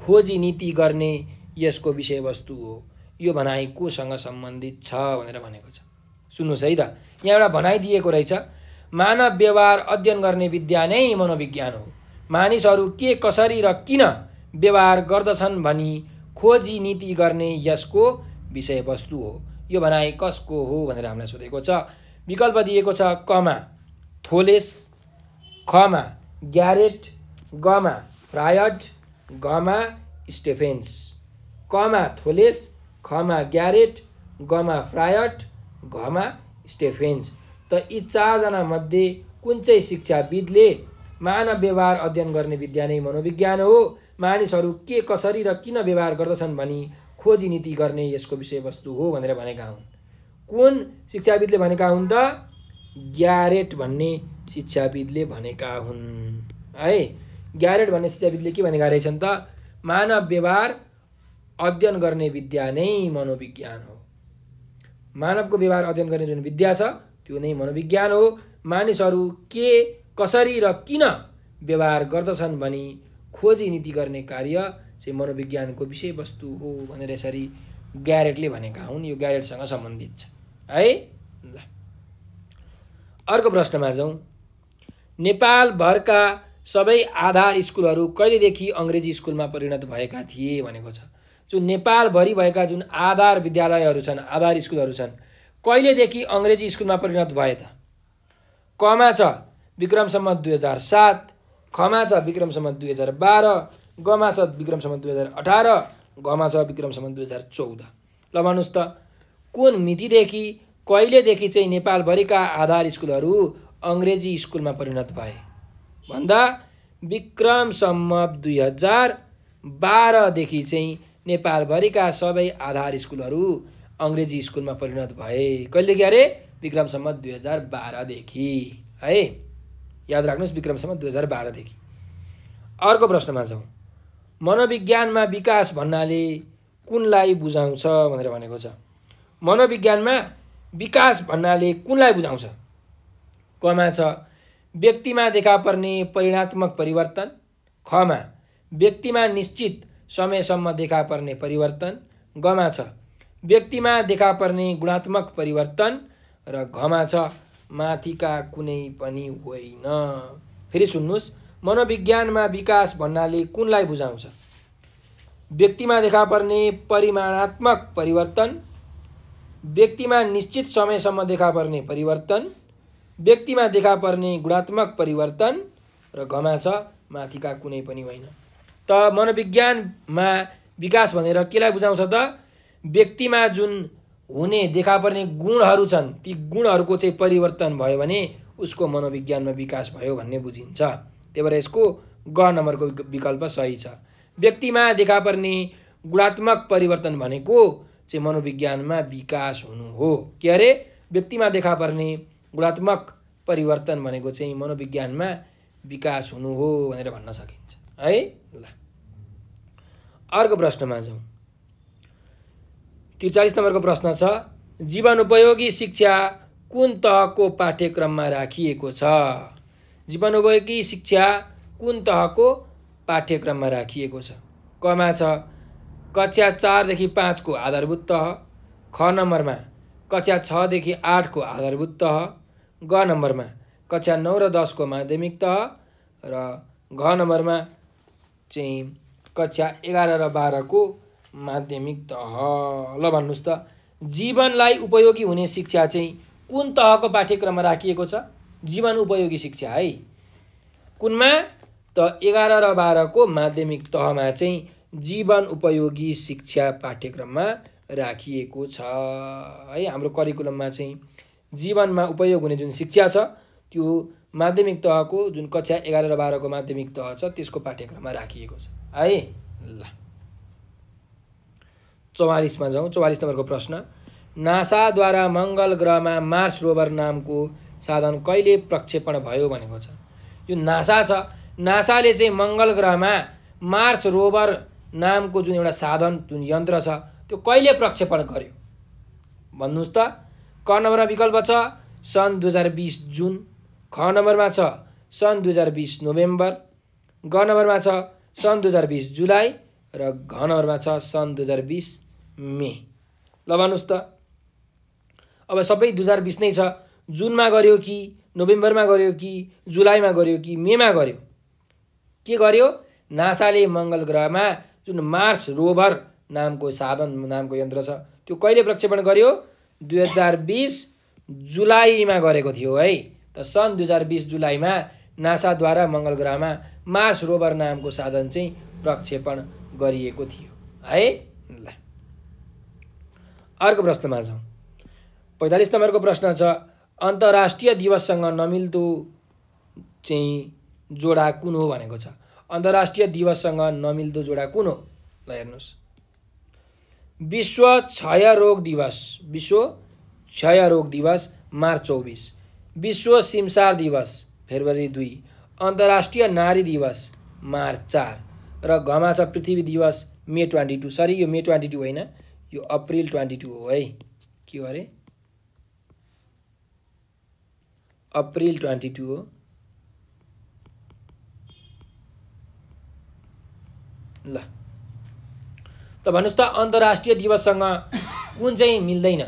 खोजी नीति गर्ने यसको विषयवस्तु हो। यो भनाइ कोसँग सम्बन्धित छ भनेर भनेको छ। सुन्नुहोस् है त यहाँ एउटा भनाइ दिएको रहेछ। मानव व्यवहार अध्ययन गर्ने विद्या नै मनोविज्ञान हो। मानिसहरू के कसरी र किन व्यवहार गर्दछन् भनी खोजी नीति गर्ने यसको विषयवस्तु हो। यो भनाइ कसको हो भनेर हामीलाई सोधेको छ। विकल्प दिएको छ कमा थोलेस खमा ग्यारेट गमा फ्रायड गमा स्टेफेन्स। कमा थोलेस खमा ग्यारेट गमा फ्रायड घमा स्टेफेन्स। त यी चारजना मध्ये कुन चाहिँ शिक्षाविदले मानव व्यवहार अध्ययन गर्ने विद्या नै मनोविज्ञान हो? मानिसहरू के कसरी र किन व्यवहार गर्दछन् भनी खोजी नीति गर्ने यसको विषयवस्तु हो भनेर भनेका हुन्। कुन शिक्षाविदले भनेका हुन् त? ग्यारेट भन्ने शिक्षाविदले भनेका हुन्। है ग्यारेट भन्ने शिक्षाविदले के भनेका रहेछन् त? मानव व्यवहार अध्ययन गर्ने विद्या नै मनोविज्ञान हो। मानवको व्यवहार अध्ययन गर्ने जुन विद्या छ त्यो नै मनोविज्ञान हो। मानिसहरू के कसरी र किन व्यवहार गर्दछन् भनी खोजी नीति गर्ने कार्य चाहिँ मनोविज्ञानको विषयवस्तु हो भनेर यसरी ग्यारेटले भनेका हुन्। यो ग्यारेटसँग सम्बन्धित छ। है? ल। अर्को प्रश्नमा जाउँ। नेपालभरका सबै आधार स्कुलहरू कहिलेदेखि अङ्ग्रेजी स्कुलमा परिणत भएका थिए भनेको छ। जुन नेपालभरि भएका जुन आधार विद्यालयहरू छन् आधार स्कुलहरू छन् कहिलेदेखि अङ्ग्रेजी स्कुलमा परिणत भए त? कमा छ विक्रम सम्मत दुई हजार सात खमा छ विक्रम सम्मत दुई हजार बाह्र गमा छ विक्रम सम्मत दुई हजार अठार घमा छ विक्रम सम्मत दुई हजार चौध। ल भन्नुहोस् त कुन मितिदेखि कहिलेदेखि चाहिँ नेपालभरिका आधार स्कुलहरू अङ्ग्रेजी स्कुलमा परिणत भए? भन्दा विक्रम सम्मत दुई हजार बाह्रदेखि चाहिँ नेपालभरिका सबै आधार स्कुलहरू अङ्ग्रेजी स्कुलमा परिणत भए। कहिलेदेखि अरे? विक्रम सम्मत दुई हजार बाह्रदेखि। है याद राख्नुहोस् विक्रम सम्मत दुई हजार बाह्रदेखि। अर्को प्रश्नमा जाउँ। मनोविज्ञानमा विकास भन्नाले कुनलाई बुझाउँछ भनेर भनेको छ। मनोविज्ञानमा विकास भन्नाले कुनलाई बुझाउँछ? कमा छ। व्यक्तिमा देखा पर्ने परिणात्मक परिवर्तन। खमा। व्यक्तिमा निश्चित समयसम्म देखा पर्ने परिवर्तन। गमा छ। व्यक्तिमा देखा पर्ने गुणात्मक परिवर्तन र घमा छ। माथिका कुनै पनि होइन। फेरि सुन्नुहोस्। मनोविज्ञानमा विकास भन्नाले कुनलाई बुझाउँछ? व्यक्तिमा देखा पर्ने परिमाणात्मक परिवर्तन व्यक्तिमा निश्चित समयसम्म देखा पर्ने परिवर्तन व्यक्तिमा देखा पर्ने गुणात्मक परिवर्तन र घमा छ माथिका कुनै पनि होइन। त मनोविज्ञानमा विकास भनेर केलाई बुझाउँछ त? व्यक्तिमा जुन हुने देखा पर्ने गुणहरू छन् ती गुणहरूको चाहिँ परिवर्तन भयो भने उसको मनोविज्ञानमा विकास भयो भन्ने बुझिन्छ। त्यही भएर यसको ग नम्बरको विकल्प सही छ। व्यक्तिमा देखा पर्ने गुणात्मक परिवर्तन भनेको चाहिँ मनोविज्ञानमा विकास हुनु हो। के अरे? व्यक्तिमा देखा पर्ने गुणात्मक परिवर्तन भनेको चाहिँ मनोविज्ञानमा विकास हुनु हो भनेर भन्न सकिन्छ। है? ल। अर्को प्रश्नमा जाउँ। त्रिचालिस नम्बरको प्रश्न छ जीवनोपयोगी शिक्षा कुन तहको पाठ्यक्रममा राखिएको छ? जीवनोपयोगी शिक्षा कुन तहको पाठ्यक्रममा राखिएको छ? कमा छ? कक्षा चारदेखि पाँचको आधारभूत तह। ख नम्बरमा कक्षा छदेखि आठको आधारभूत तह। ग नम्बरमा कक्षा नौ र दसको माध्यमिक तह र घ नम्बरमा चाहिँ कक्षा एघार र बाह्रको माध्यमिक तह। ल भन्नुहोस् त। जीवनलाई उपयोगी हुने शिक्षा चाहिँ कुन तहको पाठ्यक्रममा राखिएको छ? जीवन उपयोगी शिक्षा है। कुनमा त एघार र बाह्रको माध्यमिक तहमा चाहिँ जीवन उपयोगी शिक्षा पाठ्यक्रममा राखिएको छ। है हाम्रो करिकुलममा चाहिँ जीवनमा उपयोग हुने जुन शिक्षा छ त्यो माध्यमिक तहको जुन कक्षा एघार र बाह्रको माध्यमिक तह छ त्यसको पाठ्यक्रममा राखिएको छ। है ल। चौवालिसमा जाउँ। चौवालिस नम्बरको प्रश्न। नासाद्वारा मङ्गल ग्रहमा मार्स रोभर नामको साधन कहिले प्रक्षेपण भयो भनेको छ। यो नासा छ। नासाले चाहिँ मङ्गल ग्रहमा मार्स रोभर नामको जुन एउटा साधन जुन यन्त्र छ त्यो कहिले प्रक्षेपण गर्यो? भन्नुहोस् त। क नम्बरमा विकल्प छ सन् दुई हजार बिस जुन। ख नम्बरमा छ सन् दुई हजार बिस नोभेम्बर। ग नम्बरमा छ सन् दुई हजार बिस जुलाई। र घ नम्बरमा छ सन् दुई हजार बिस मे। ल भन्नुहोस् त। अब सबै दुई हजार बिस नै छ। जुनमा गर्यो कि नोभेम्बरमा गर्यो कि जुलाईमा गर्यो कि मेमा गर्यो? के गर्यो? नासाले मङ्गल ग्रहमा जुन मार्स रोभर नामको साधन नामको यन्त्र छ त्यो कहिले प्रक्षेपण गर्यो? दुई हजार बिस जुलाईमा गरेको थियो है। त सन् दुई हजार बिस जुलाईमा नासाद्वारा मङ्गल ग्रहमा मार्स रोभर नामको साधन चाहिँ प्रक्षेपण गरिएको थियो है? ल। अर्को प्रश्नमा जाउँ। पैँतालिस नम्बरको प्रश्न छ अन्तर्राष्ट्रिय दिवससँग नमिल्दो चाहिँ जोडा कुन हो भनेको छ? अन्तर्राष्ट्रिय दिवससँग नमिल्दो जोडा कुन हो? ल हेर्नुहोस्। विश्व क्षय रोग दिवस। विश्व क्षय रोग दिवस मार्च चौबिस। विश्व सिमसार दिवस फेब्रुअरी दुई। अन्तर्राष्ट्रिय नारी दिवस मार्च चार। र घमा छ पृथ्वी दिवस मे ट्वेन्टी टू। सरी यो मे ट्वेन्टी टू होइन। यो अप्रिल ट्वेन्टी टू हो है। के अरे? अप्रिल ट्वेन्टी टू हो। ल। त भन्नुहोस् त अन्तर्राष्ट्रिय दिवससँग कुन चाहिँ मिल्दैन?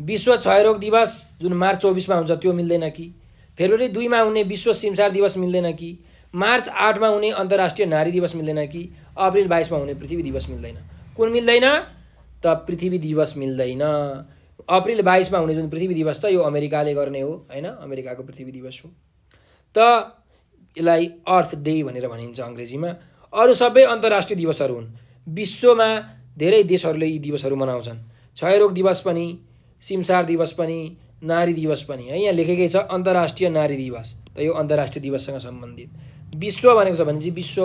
विश्व क्षयरोग दिवस जुन मार्च चौबिसमा हुन्छ त्यो मिल्दैन कि? फेब्रुअरी दुईमा हुने विश्व सिमसार दिवस मिल्दैन कि? मार्च आठमा हुने अन्तर्राष्ट्रिय नारी दिवस मिल्दैन कि? अप्रिल बाइसमा हुने पृथ्वी दिवस मिल्दैन। कुन मिल्दैन? त पृथ्वी दिवस मिल्दैन। अप्रिल बाइसमा हुने जुन पृथ्वी दिवस छ यो अमेरिकाले गर्ने हो होइन? अमेरिकाको पृथ्वी दिवस हो। त यसलाई अर्थ डे भनेर भनिन्छ अङ्ग्रेजीमा। अरू सबै अन्तर्राष्ट्रिय दिवसहरू हुन्। विश्वमा धेरै देशहरूले यी दिवसहरू मनाउँछन्। क्षयरोग दिवस पनि सिमसार दिवस पनि नारी दिवस पनि है? यहाँ लेखेकै छ अन्तर्राष्ट्रिय नारी दिवस। त यो अन्तर्राष्ट्रिय दिवससँग सम्बन्धित। विश्व भनेको छ भने चाहिँ विश्व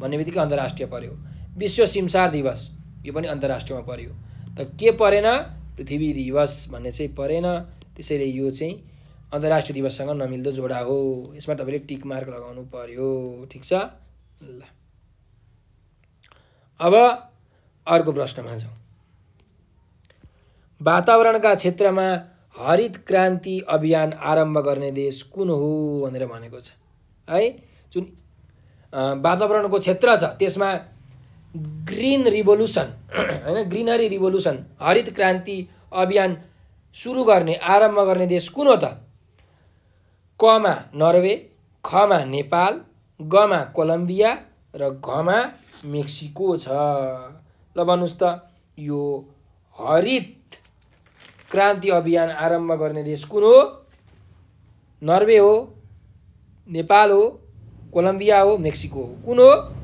भन्ने बित्तिकै अन्तर्राष्ट्रिय पऱ्यो विश्व सिमसार दिवस यो पनि अन्तर्राष्ट्रियमा पऱ्यो त के परेन? पृथ्वी दिवस भन्ने चाहिँ परेन। त्यसैले यो चाहिँ अन्तर्राष्ट्रिय दिवससँग नमिल्दो जोडा हो। यसमा तपाईँले टिक मार्क लगाउनु पर्यो। ठिक छ? ल। अब अर्को प्रश्नमा जाउँ वातावरणका क्षेत्रमा हरित क्रान्ति अभियान आरम्भ गर्ने देश कुन हो भनेर भनेको छ। है जुन वातावरणको क्षेत्र छ त्यसमा ग्रिन रिभोल्युसन होइन ग्रिनरी रिभोल्युसन हरित क्रान्ति अभियान सुरु गर्ने आरम्भ गर्ने देश कुन हो त? कमा नर्वे खमा नेपाल गमा कोलम्बिया र घमा मेक्सिको छ। ल भन्नुहोस् त यो हरित क्रान्ति अभियान आरम्भ गर्ने देश कुन हो? नर्वे हो नेपाल हो कोलम्बिया हो मेक्सिको हो। कुन हो?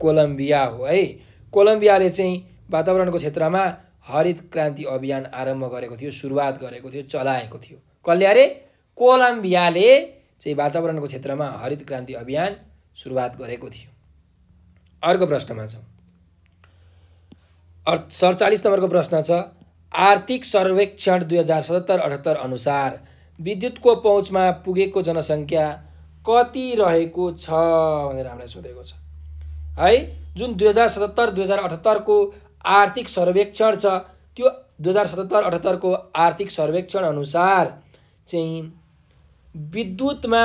कोलम्बिया हो है। कोलम्बियाले चाहिँ वातावरणको क्षेत्रमा हरित क्रान्ति अभियान आरम्भ गरेको थियो सुरुवात गरेको थियो चलाएको थियो। कसले अरे कोलम्बियाले चाहिँ वातावरणको क्षेत्रमा हरित क्रान्ति अभियान सुरुवात गरेको थियो। अर्को प्रश्नमा छ। सडचालिस नम्बरको प्रश्न छ आर्थिक सर्वेक्षण दुई हजार सतहत्तर अठहत्तर अनुसार विद्युतको पहुँचमा पुगेको जनसङ्ख्या कति रहेको छ भनेर हामीलाई सोधेको छ। है? जुन दुई हजार सतहत्तर दुई हजार अठहत्तरको आर्थिक सर्वेक्षण छ त्यो दुई हजार सतहत्तर अठहत्तरको आर्थिक सर्वेक्षण अनुसार चाहिँ विद्युतमा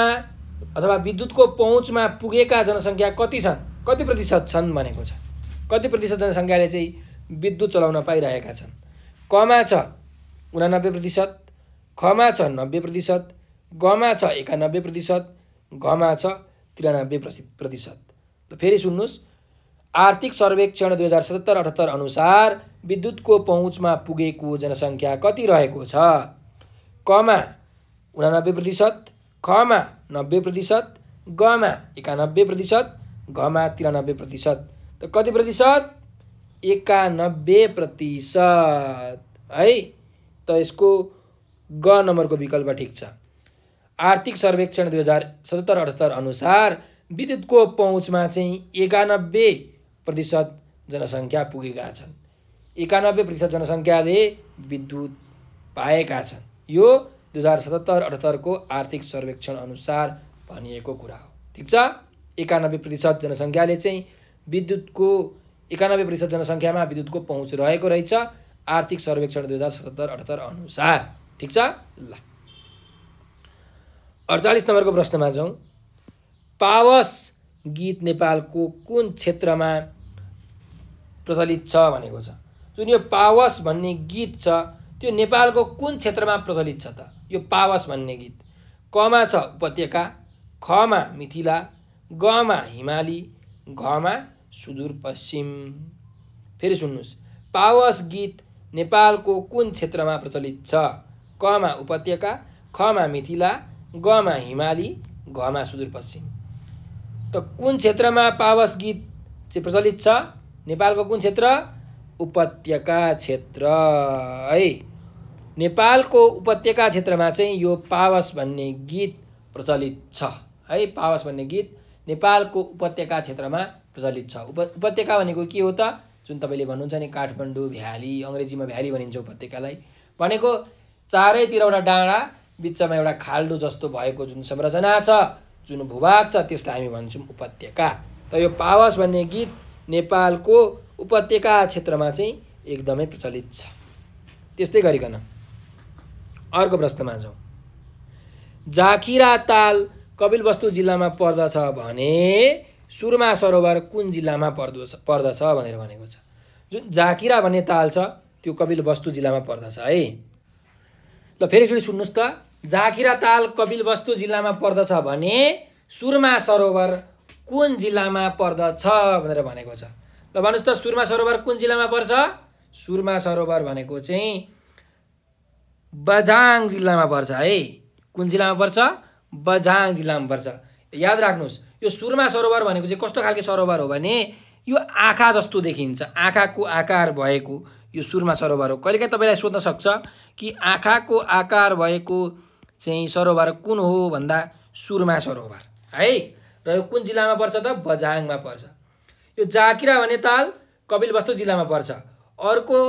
अथवा विद्युतको पहुँचमा पुगेका जनसङ्ख्या कति छन्? कति प्रतिशत छन् भनेको छ? कति प्रतिशत जनसङ्ख्याले चाहिँ विद्युत चलाउन पाइरहेका छन्? कमा छ? उनानब्बे प्रतिशत खमा छ नब्बे प्रतिशत गमा छ एकानब्बे प्रतिशत घमा छ त्रियानब्बे प्रतिशत। फेरि सुन्नुहोस्। आर्थिक सर्वेक्षण दुई हजार सतहत्तर अठहत्तर अनुसार विद्युतको पहुँचमा पुगेको जनसङ्ख्या कति रहेको छ? कमा उनानब्बे प्रतिशत खमा नब्बे प्रतिशत गमा एकानब्बे प्रतिशत घमा तिरानब्बे प्रतिशत। त कति प्रतिशत? एकानब्बे प्रतिशत। है? त यसको ग नम्बरको विकल्प ठिक छ। आर्थिक सर्वेक्षण दुई हजार सतहत्तर अठहत्तर अनुसार विद्युतको पहुँचमा चाहिँ एकानब्बे प्रतिशत जनसङ्ख्या पुगेका छन्। एकानब्बे प्रतिशत जनसङ्ख्याले विद्युत पाएका छन्। यो दुई हजार सतहत्तर अठहत्तरको आर्थिक सर्वेक्षण अनुसार भनिएको कुरा हो। ठिक छ? एकानब्बे प्रतिशत जनसङ्ख्याले चाहिँ विद्युतको एकानब्बे प्रतिशत जनसङ्ख्यामा विद्युतको पहुँच रहेको रहेछ। आर्थिक सर्वेक्षण दुई हजार सतहत्तर अठहत्तर अनुसार। ठिक छ? ल। अडचालिस नम्बरको प्रश्नमा जाउँ। पावस गीत नेपालको कुन क्षेत्रमा प्रचलित छ भनेको छ? जुन यो पावस भन्ने गीत छ त्यो नेपालको कुन क्षेत्रमा प्रचलित छ त? यो पावस भन्ने गीत। कमा छ उपत्यका खमा मिथिला गमा हिमाली घमा सुदूरपश्चिम। फेरि सुन्नुहोस्। पावस गीत नेपालको कुन क्षेत्रमा प्रचलित छ? कमा उपत्यका खमा मिथिला गमा हिमाली घमा सुदूरपश्चिम। त कुन क्षेत्रमा पावस गीत चाहिँ प्रचलित छ? नेपालको कुन क्षेत्र? उपत्यका क्षेत्र। है नेपालको उपत्यका क्षेत्रमा चाहिँ यो पावस भन्ने गीत प्रचलित छ। है पावस भन्ने गीत नेपालको उपत्यका क्षेत्रमा प्रचलित छ। उप उपत्यका भनेको के हो त? जुन तपाईँले भन्नुहुन्छ नि काठमाडौँ भ्याली अङ्ग्रेजीमा भ्याली भनिन्छ उपत्यकालाई। भनेको चारैतिरवटा डाँडा बिचमा एउटा खाल्डो जस्तो भएको जुन संरचना छ। जुन भूभाग छ त्यसलाई हामी भन्छौँ उपत्यका। त यो पावस भन्ने गीत नेपालको उपत्यका क्षेत्रमा चाहिँ एकदमै प्रचलित छ। त्यस्तै गरिकन अर्को प्रश्नमा जाउँ जाकिरा ताल कपिलवस्तु जिल्लामा पर्दछ भने सुरमा सरोवर कुन जिल्लामा पर्दछ पर्दछ भनेर भनेको छ। जुन जाकिरा भन्ने ताल छ त्यो कपिलवस्तु जिल्लामा पर्दछ है। ल फेरि एकचोटि सुन्नुहोस् त। जाकिरा ताल कपिलवस्तु जिल्लामा पर्दछ भने सुरमा सरोवर कुन जिल्लामा पर्दछ भनेर भनेको छ। ल भन्नुहोस् त सुरमा सरोवर कुन जिल्लामा पर्छ? सुरमा सरोवर भनेको चाहिँ बझाङ जिल्लामा पर्छ है। कुन जिल्लामा पर्छ? बझाङ जिल्लामा पर्छ। याद राख्नुहोस् यो सुरमा सरोवर भनेको चाहिँ कस्तो खालको सरोवर हो भने यो आँखा जस्तो देखिन्छ। आँखाको आकार भएको यो सुरमा सरोवर हो। कहिलेकाहीँ तपाईँलाई सोध्न सक्छ कि आँखाको आकार भएको चाहिँ सरोवर कुन हो भन्दा सुरमा सरोवर है? र यो कुन जिल्लामा पर्छ त? बझाङमा पर्छ। यो जाकिरा भन्ने ताल कपिलवस्तु जिल्लामा पर्छ। अर्को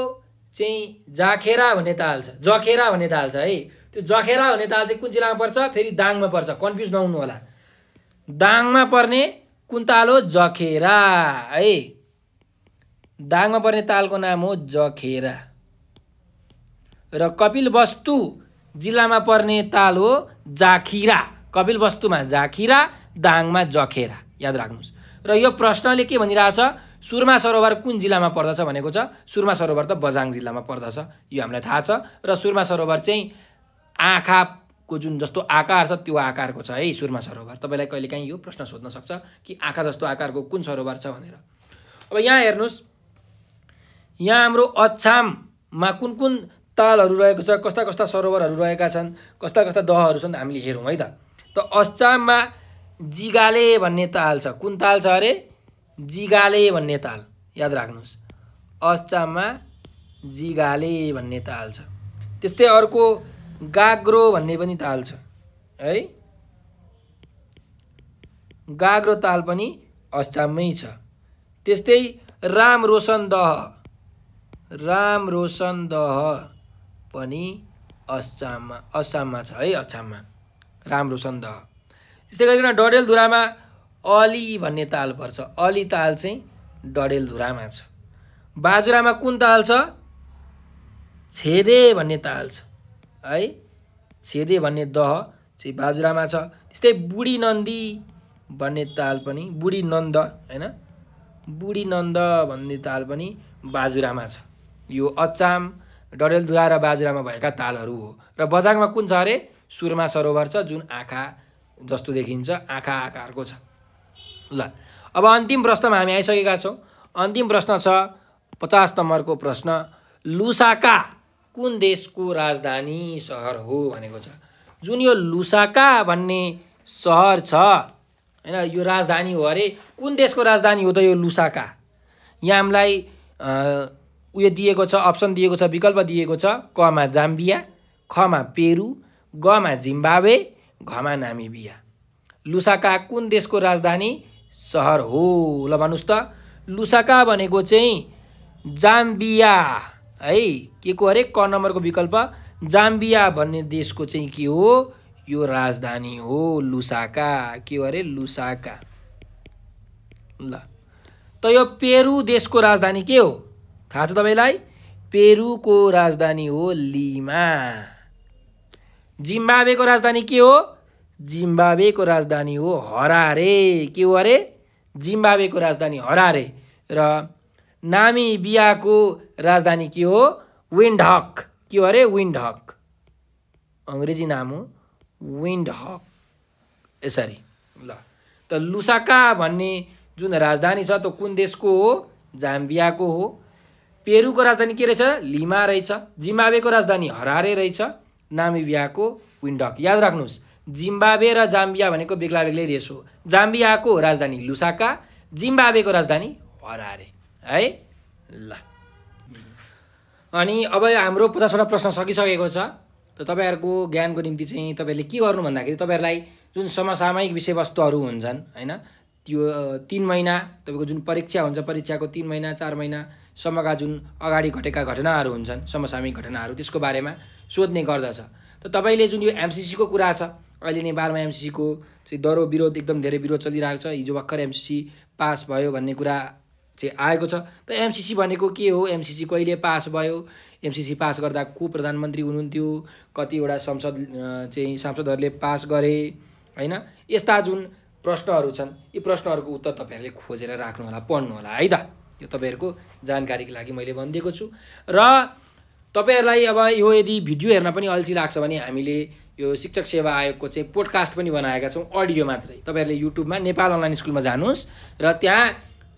चाहिँ जाखेरा भन्ने ताल छ जखेरा भन्ने ताल छ है? त्यो जखेरा भन्ने ताल चाहिँ कुन जिल्लामा पर्छ? फेरि दाङमा पर्छ। कन्फ्युज नहुनु होला। दाङमा पर्ने कुन ताल हो? जखेरा है? दाङमा पर्ने तालको नाम हो जखेरा। र कपिल वस्तु जिल्लामा पर्ने ताल हो जाखिरा। कपिल वस्तुमा जाखिरा दाङमा जखेरा। याद राख्नुहोस्। र यो प्रश्नले के भनिरहेछ? सुरमा सरोवर कुन जिल्लामा पर्दछ भनेको छ? सुरमा सरोवर त बझाङ जिल्लामा पर्दछ। यो हामीलाई थाहा छ। र सुरमा सरोवर चाहिँ आँखाको जुन जस्तो आकार छ त्यो आकारको छ है सुरमा सरोवर। तपाईँलाई कहिलेकाहीँ यो प्रश्न सोध्न सक्छ कि आँखा जस्तो आकारको कुन सरोवर छ भनेर? अब यहाँ हेर्नुहोस्। यहाँ हाम्रो अछाममा कुन कुन तालहरू रहेको छ कस्ता कस्ता सरोवरहरू रहेका छन् कस्ता कस्ता दहहरू छन् हामीले हेरौँ है त। त अछाममा जिगाले भन्ने ताल छ। कुन ताल छ अरे? जिगाले भन्ने ताल। याद राख्नुहोस्। अछाममा जिगाले भन्ने ताल छ। त्यस्तै अर्को गाग्रो भन्ने पनि ताल छ है? गाग्रो ताल पनि अछाममै छ। त्यस्तै राम रोशन दह। राम रोशन दह। पनि असाममा असममा छ है अछाममा राम रोशन दह त्यस्तै गरिकन डडेलधुरामा अली भन्ने ताल पर्छ। अली ताल चाहिँ डडेलधुरामा छ। बाजुरामा कुन ताल छ? छेदे भन्ने ताल छ। है छेदे भन्ने दह चाहिँ बाजुरामा छ। त्यस्तै बुढी नन्दी भन्ने ताल पनि बुढी नन्द होइन? बुढी नन्द भन्ने ताल पनि बाजुरामा छ। यो अचाम डडेलधुरा र बाजुरामा भएका तालहरू हो। र बजाङमा कुन छ अरे? सुरमा सरोवर छ जुन आँखा जस्तो देखिन्छ आँखा आकारको छ। ल अब अन्तिम प्रश्नमा हामी आइसकेका छौँ। अन्तिम प्रश्न छ पचास नम्बरको प्रश्न लुसाका कुन देशको राजधानी सहर हो भनेको छ। जुन यो लुसाका भन्ने सहर छ होइन यो राजधानी हो अरे कुन देशको राजधानी हो त यो लुसाका? यहाँ हामीलाई उयो दिएको छ अप्सन दिएको छ विकल्प दिएको छ कमा जाम्बिया खमा पेरु गमा जिम्बावे घमा नामिबिया। लुसाका कुन देशको राजधानी सहर हो? ल भन्नुहोस् त। लुसाका भनेको चाहिँ जाम्बिया है? के को अरे क नम्बरको विकल्प? जाम्बिया भन्ने देशको चाहिँ के हो? यो राजधानी हो लुसाका। के हो अरे लुसाका। ल। त यो पेरु देशको राजधानी के हो? थाहा छ तपाईँलाई? पेरुको राजधानी हो लिमा। जिम्बावेको राजधानी के हो? जिम्बावेको राजधानी हो हरारे। के हो अरे जिम्बावेको राजधानी हरारे। र नामिबियाको राजधानी के हो? विन्डहक। के हो अरे विन्डहक। अङ्ग्रेजी नाम हो विन्डहक। यसरी ल। त लुसाका भन्ने जुन राजधानी छ त्यो कुन देशको हो? जाम्बियाको हो। पेरुको राजधानी के रहेछ? लिमा रहेछ। जिम्बावेको राजधानी हरारे रहेछ। नामिबियाको विन्डक। याद राख्नुहोस् जिम्बावे र जाम्बिया भनेको बेग्ला बेग्लै देश। हो जाम्बियाको राजधानी लुसाका जिम्बावेको राजधानी हरारे। है? ल। अनि अब हाम्रो पचासवटा प्रश्न सकिसकेको छ। त तपाईँहरूको ज्ञानको निम्ति चाहिँ तपाईँहरूले के गर्नु भन्दाखेरि तपाईँहरूलाई जुन समसामयिक विषयवस्तुहरू हुन्छन् होइन त्यो तिन महिना तपाईँको जुन परीक्षा हुन्छ परीक्षाको तिन महिना चार महिनासम्मका जुन अगाडि घटेका घटनाहरू हुन्छन् समसामयिक घटनाहरू त्यसको बारेमा सोध्ने गर्दछ। त तपाईँले जुन यो एमसिसीको कुरा छ अहिले नेपालमा एमसिसीको चाहिँ दरो विरोध एकदम धेरै विरोध चलिरहेको छ हिजो भर्खर एमसिसी पास भयो भन्ने कुरा चाहिँ आएको छ। त एमसिसी भनेको के हो? एमसिसी कहिले पास भयो? एमसिसी पास गर्दा को प्रधानमन्त्री हुनुहुन्थ्यो? कतिवटा संसद चाहिँ सांसदहरूले पास गरे होइन? यस्ता जुन प्रश्नहरू छन् यी प्रश्नहरूको उत्तर तपाईँहरूले खोजेर राख्नु होला पढ्नु होला है त? यो तपाईँहरूको जानकारीको लागि मैले भनिदिएको छु। र तपाईँहरूलाई अब यो यदि भिडियो हेर्न पनि अल्छी लाग्छ भने हामीले यो शिक्षक सेवा आयोगको चाहिँ पोडकास्ट पनि बनाएका छौँ अडियो मात्रै। तपाईँहरूले युट्युबमा नेपाल अनलाइन स्कुलमा जानुहोस् र त्यहाँ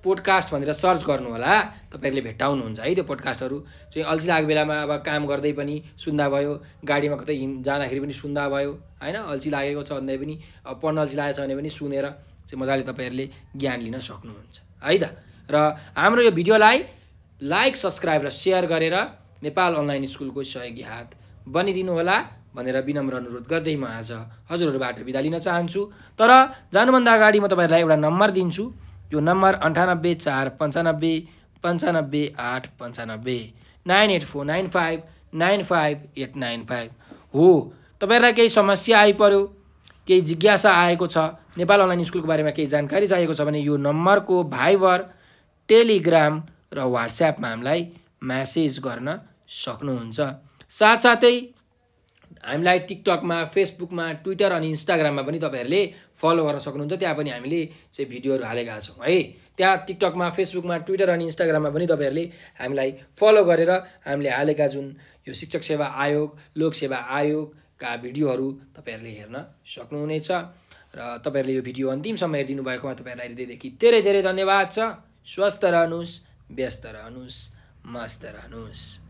पोडकास्ट भनेर सर्च गर्नु होला तपाईँहरूले भेट्टाउनुहुन्छ है त्यो पोडकास्टहरू। चाहिँ अल्छी लागेको बेलामा अब काम गर्दै पनि सुन्दा भयो गाडीमा कतै हिँड जाँदाखेरि पनि सुन्दा भयो होइन? अल्छी लागेको छ भन्दै पनि अब पढ्न अल्छी लागेको छ भने पनि सुनेर चाहिँ मजाले तपाईँहरूले ज्ञान लिन सक्नुहुन्छ है त? र हाम्रो यो भिडियोलाई लाइक सब्सक्राइब र सेयर गरेर नेपाल अनलाइन स्कुलको सहयोगी हात बनिदिनु होला भनेर विनम्र अनुरोध गर्दै म आज हजुरहरूबाट बिदा लिन चाहन्छु। तर जानुभन्दा अगाडि म तपाईँहरूलाई एउटा नम्बर दिन्छु। यो नम्बर अन्ठानब्बे चार पन्चानब्बे पन्चानब्बे आठ पन्चानब्बे nine eight four nine five nine five eight nine five. हो तपाईँहरूलाई केही समस्या आइपऱ्यो केही जिज्ञासा आएको छ नेपाल अनलाइन स्कुलको बारेमा केही जानकारी चाहिएको छ भने यो नम्बरको भाइबर टेलिग्राम र वाट्सएपमा हामीलाई म्यासेज गर्न सक्नुहुन्छ। साथसाथै हामीलाई टिकटकमा फेसबुकमा ट्विटर अनि इन्स्टाग्राममा पनि तपाईँहरूले फलो गर्न सक्नुहुन्छ। त्यहाँ पनि हामीले चाहिँ भिडियोहरू हालेका छौँ है। त्यहाँ टिकटकमा फेसबुकमा ट्विटर अनि इन्स्टाग्राममा पनि तपाईँहरूले हामीलाई फलो गरेर हामीले हालेका जुन यो शिक्षक सेवा आयोग लोकसेवा आयोगका भिडियोहरू तपाईँहरूले हेर्न सक्नुहुनेछ। र तपाईँहरूले यो भिडियो अन्तिमसम्म हेरिदिनु भएकोमा तपाईँहरूलाई हृदयदेखि धेरै धेरै धन्यवाद छ। स्वस्थ रहनुहोस्। व्यस्त रहनुहोस् मस्त रहनुहोस्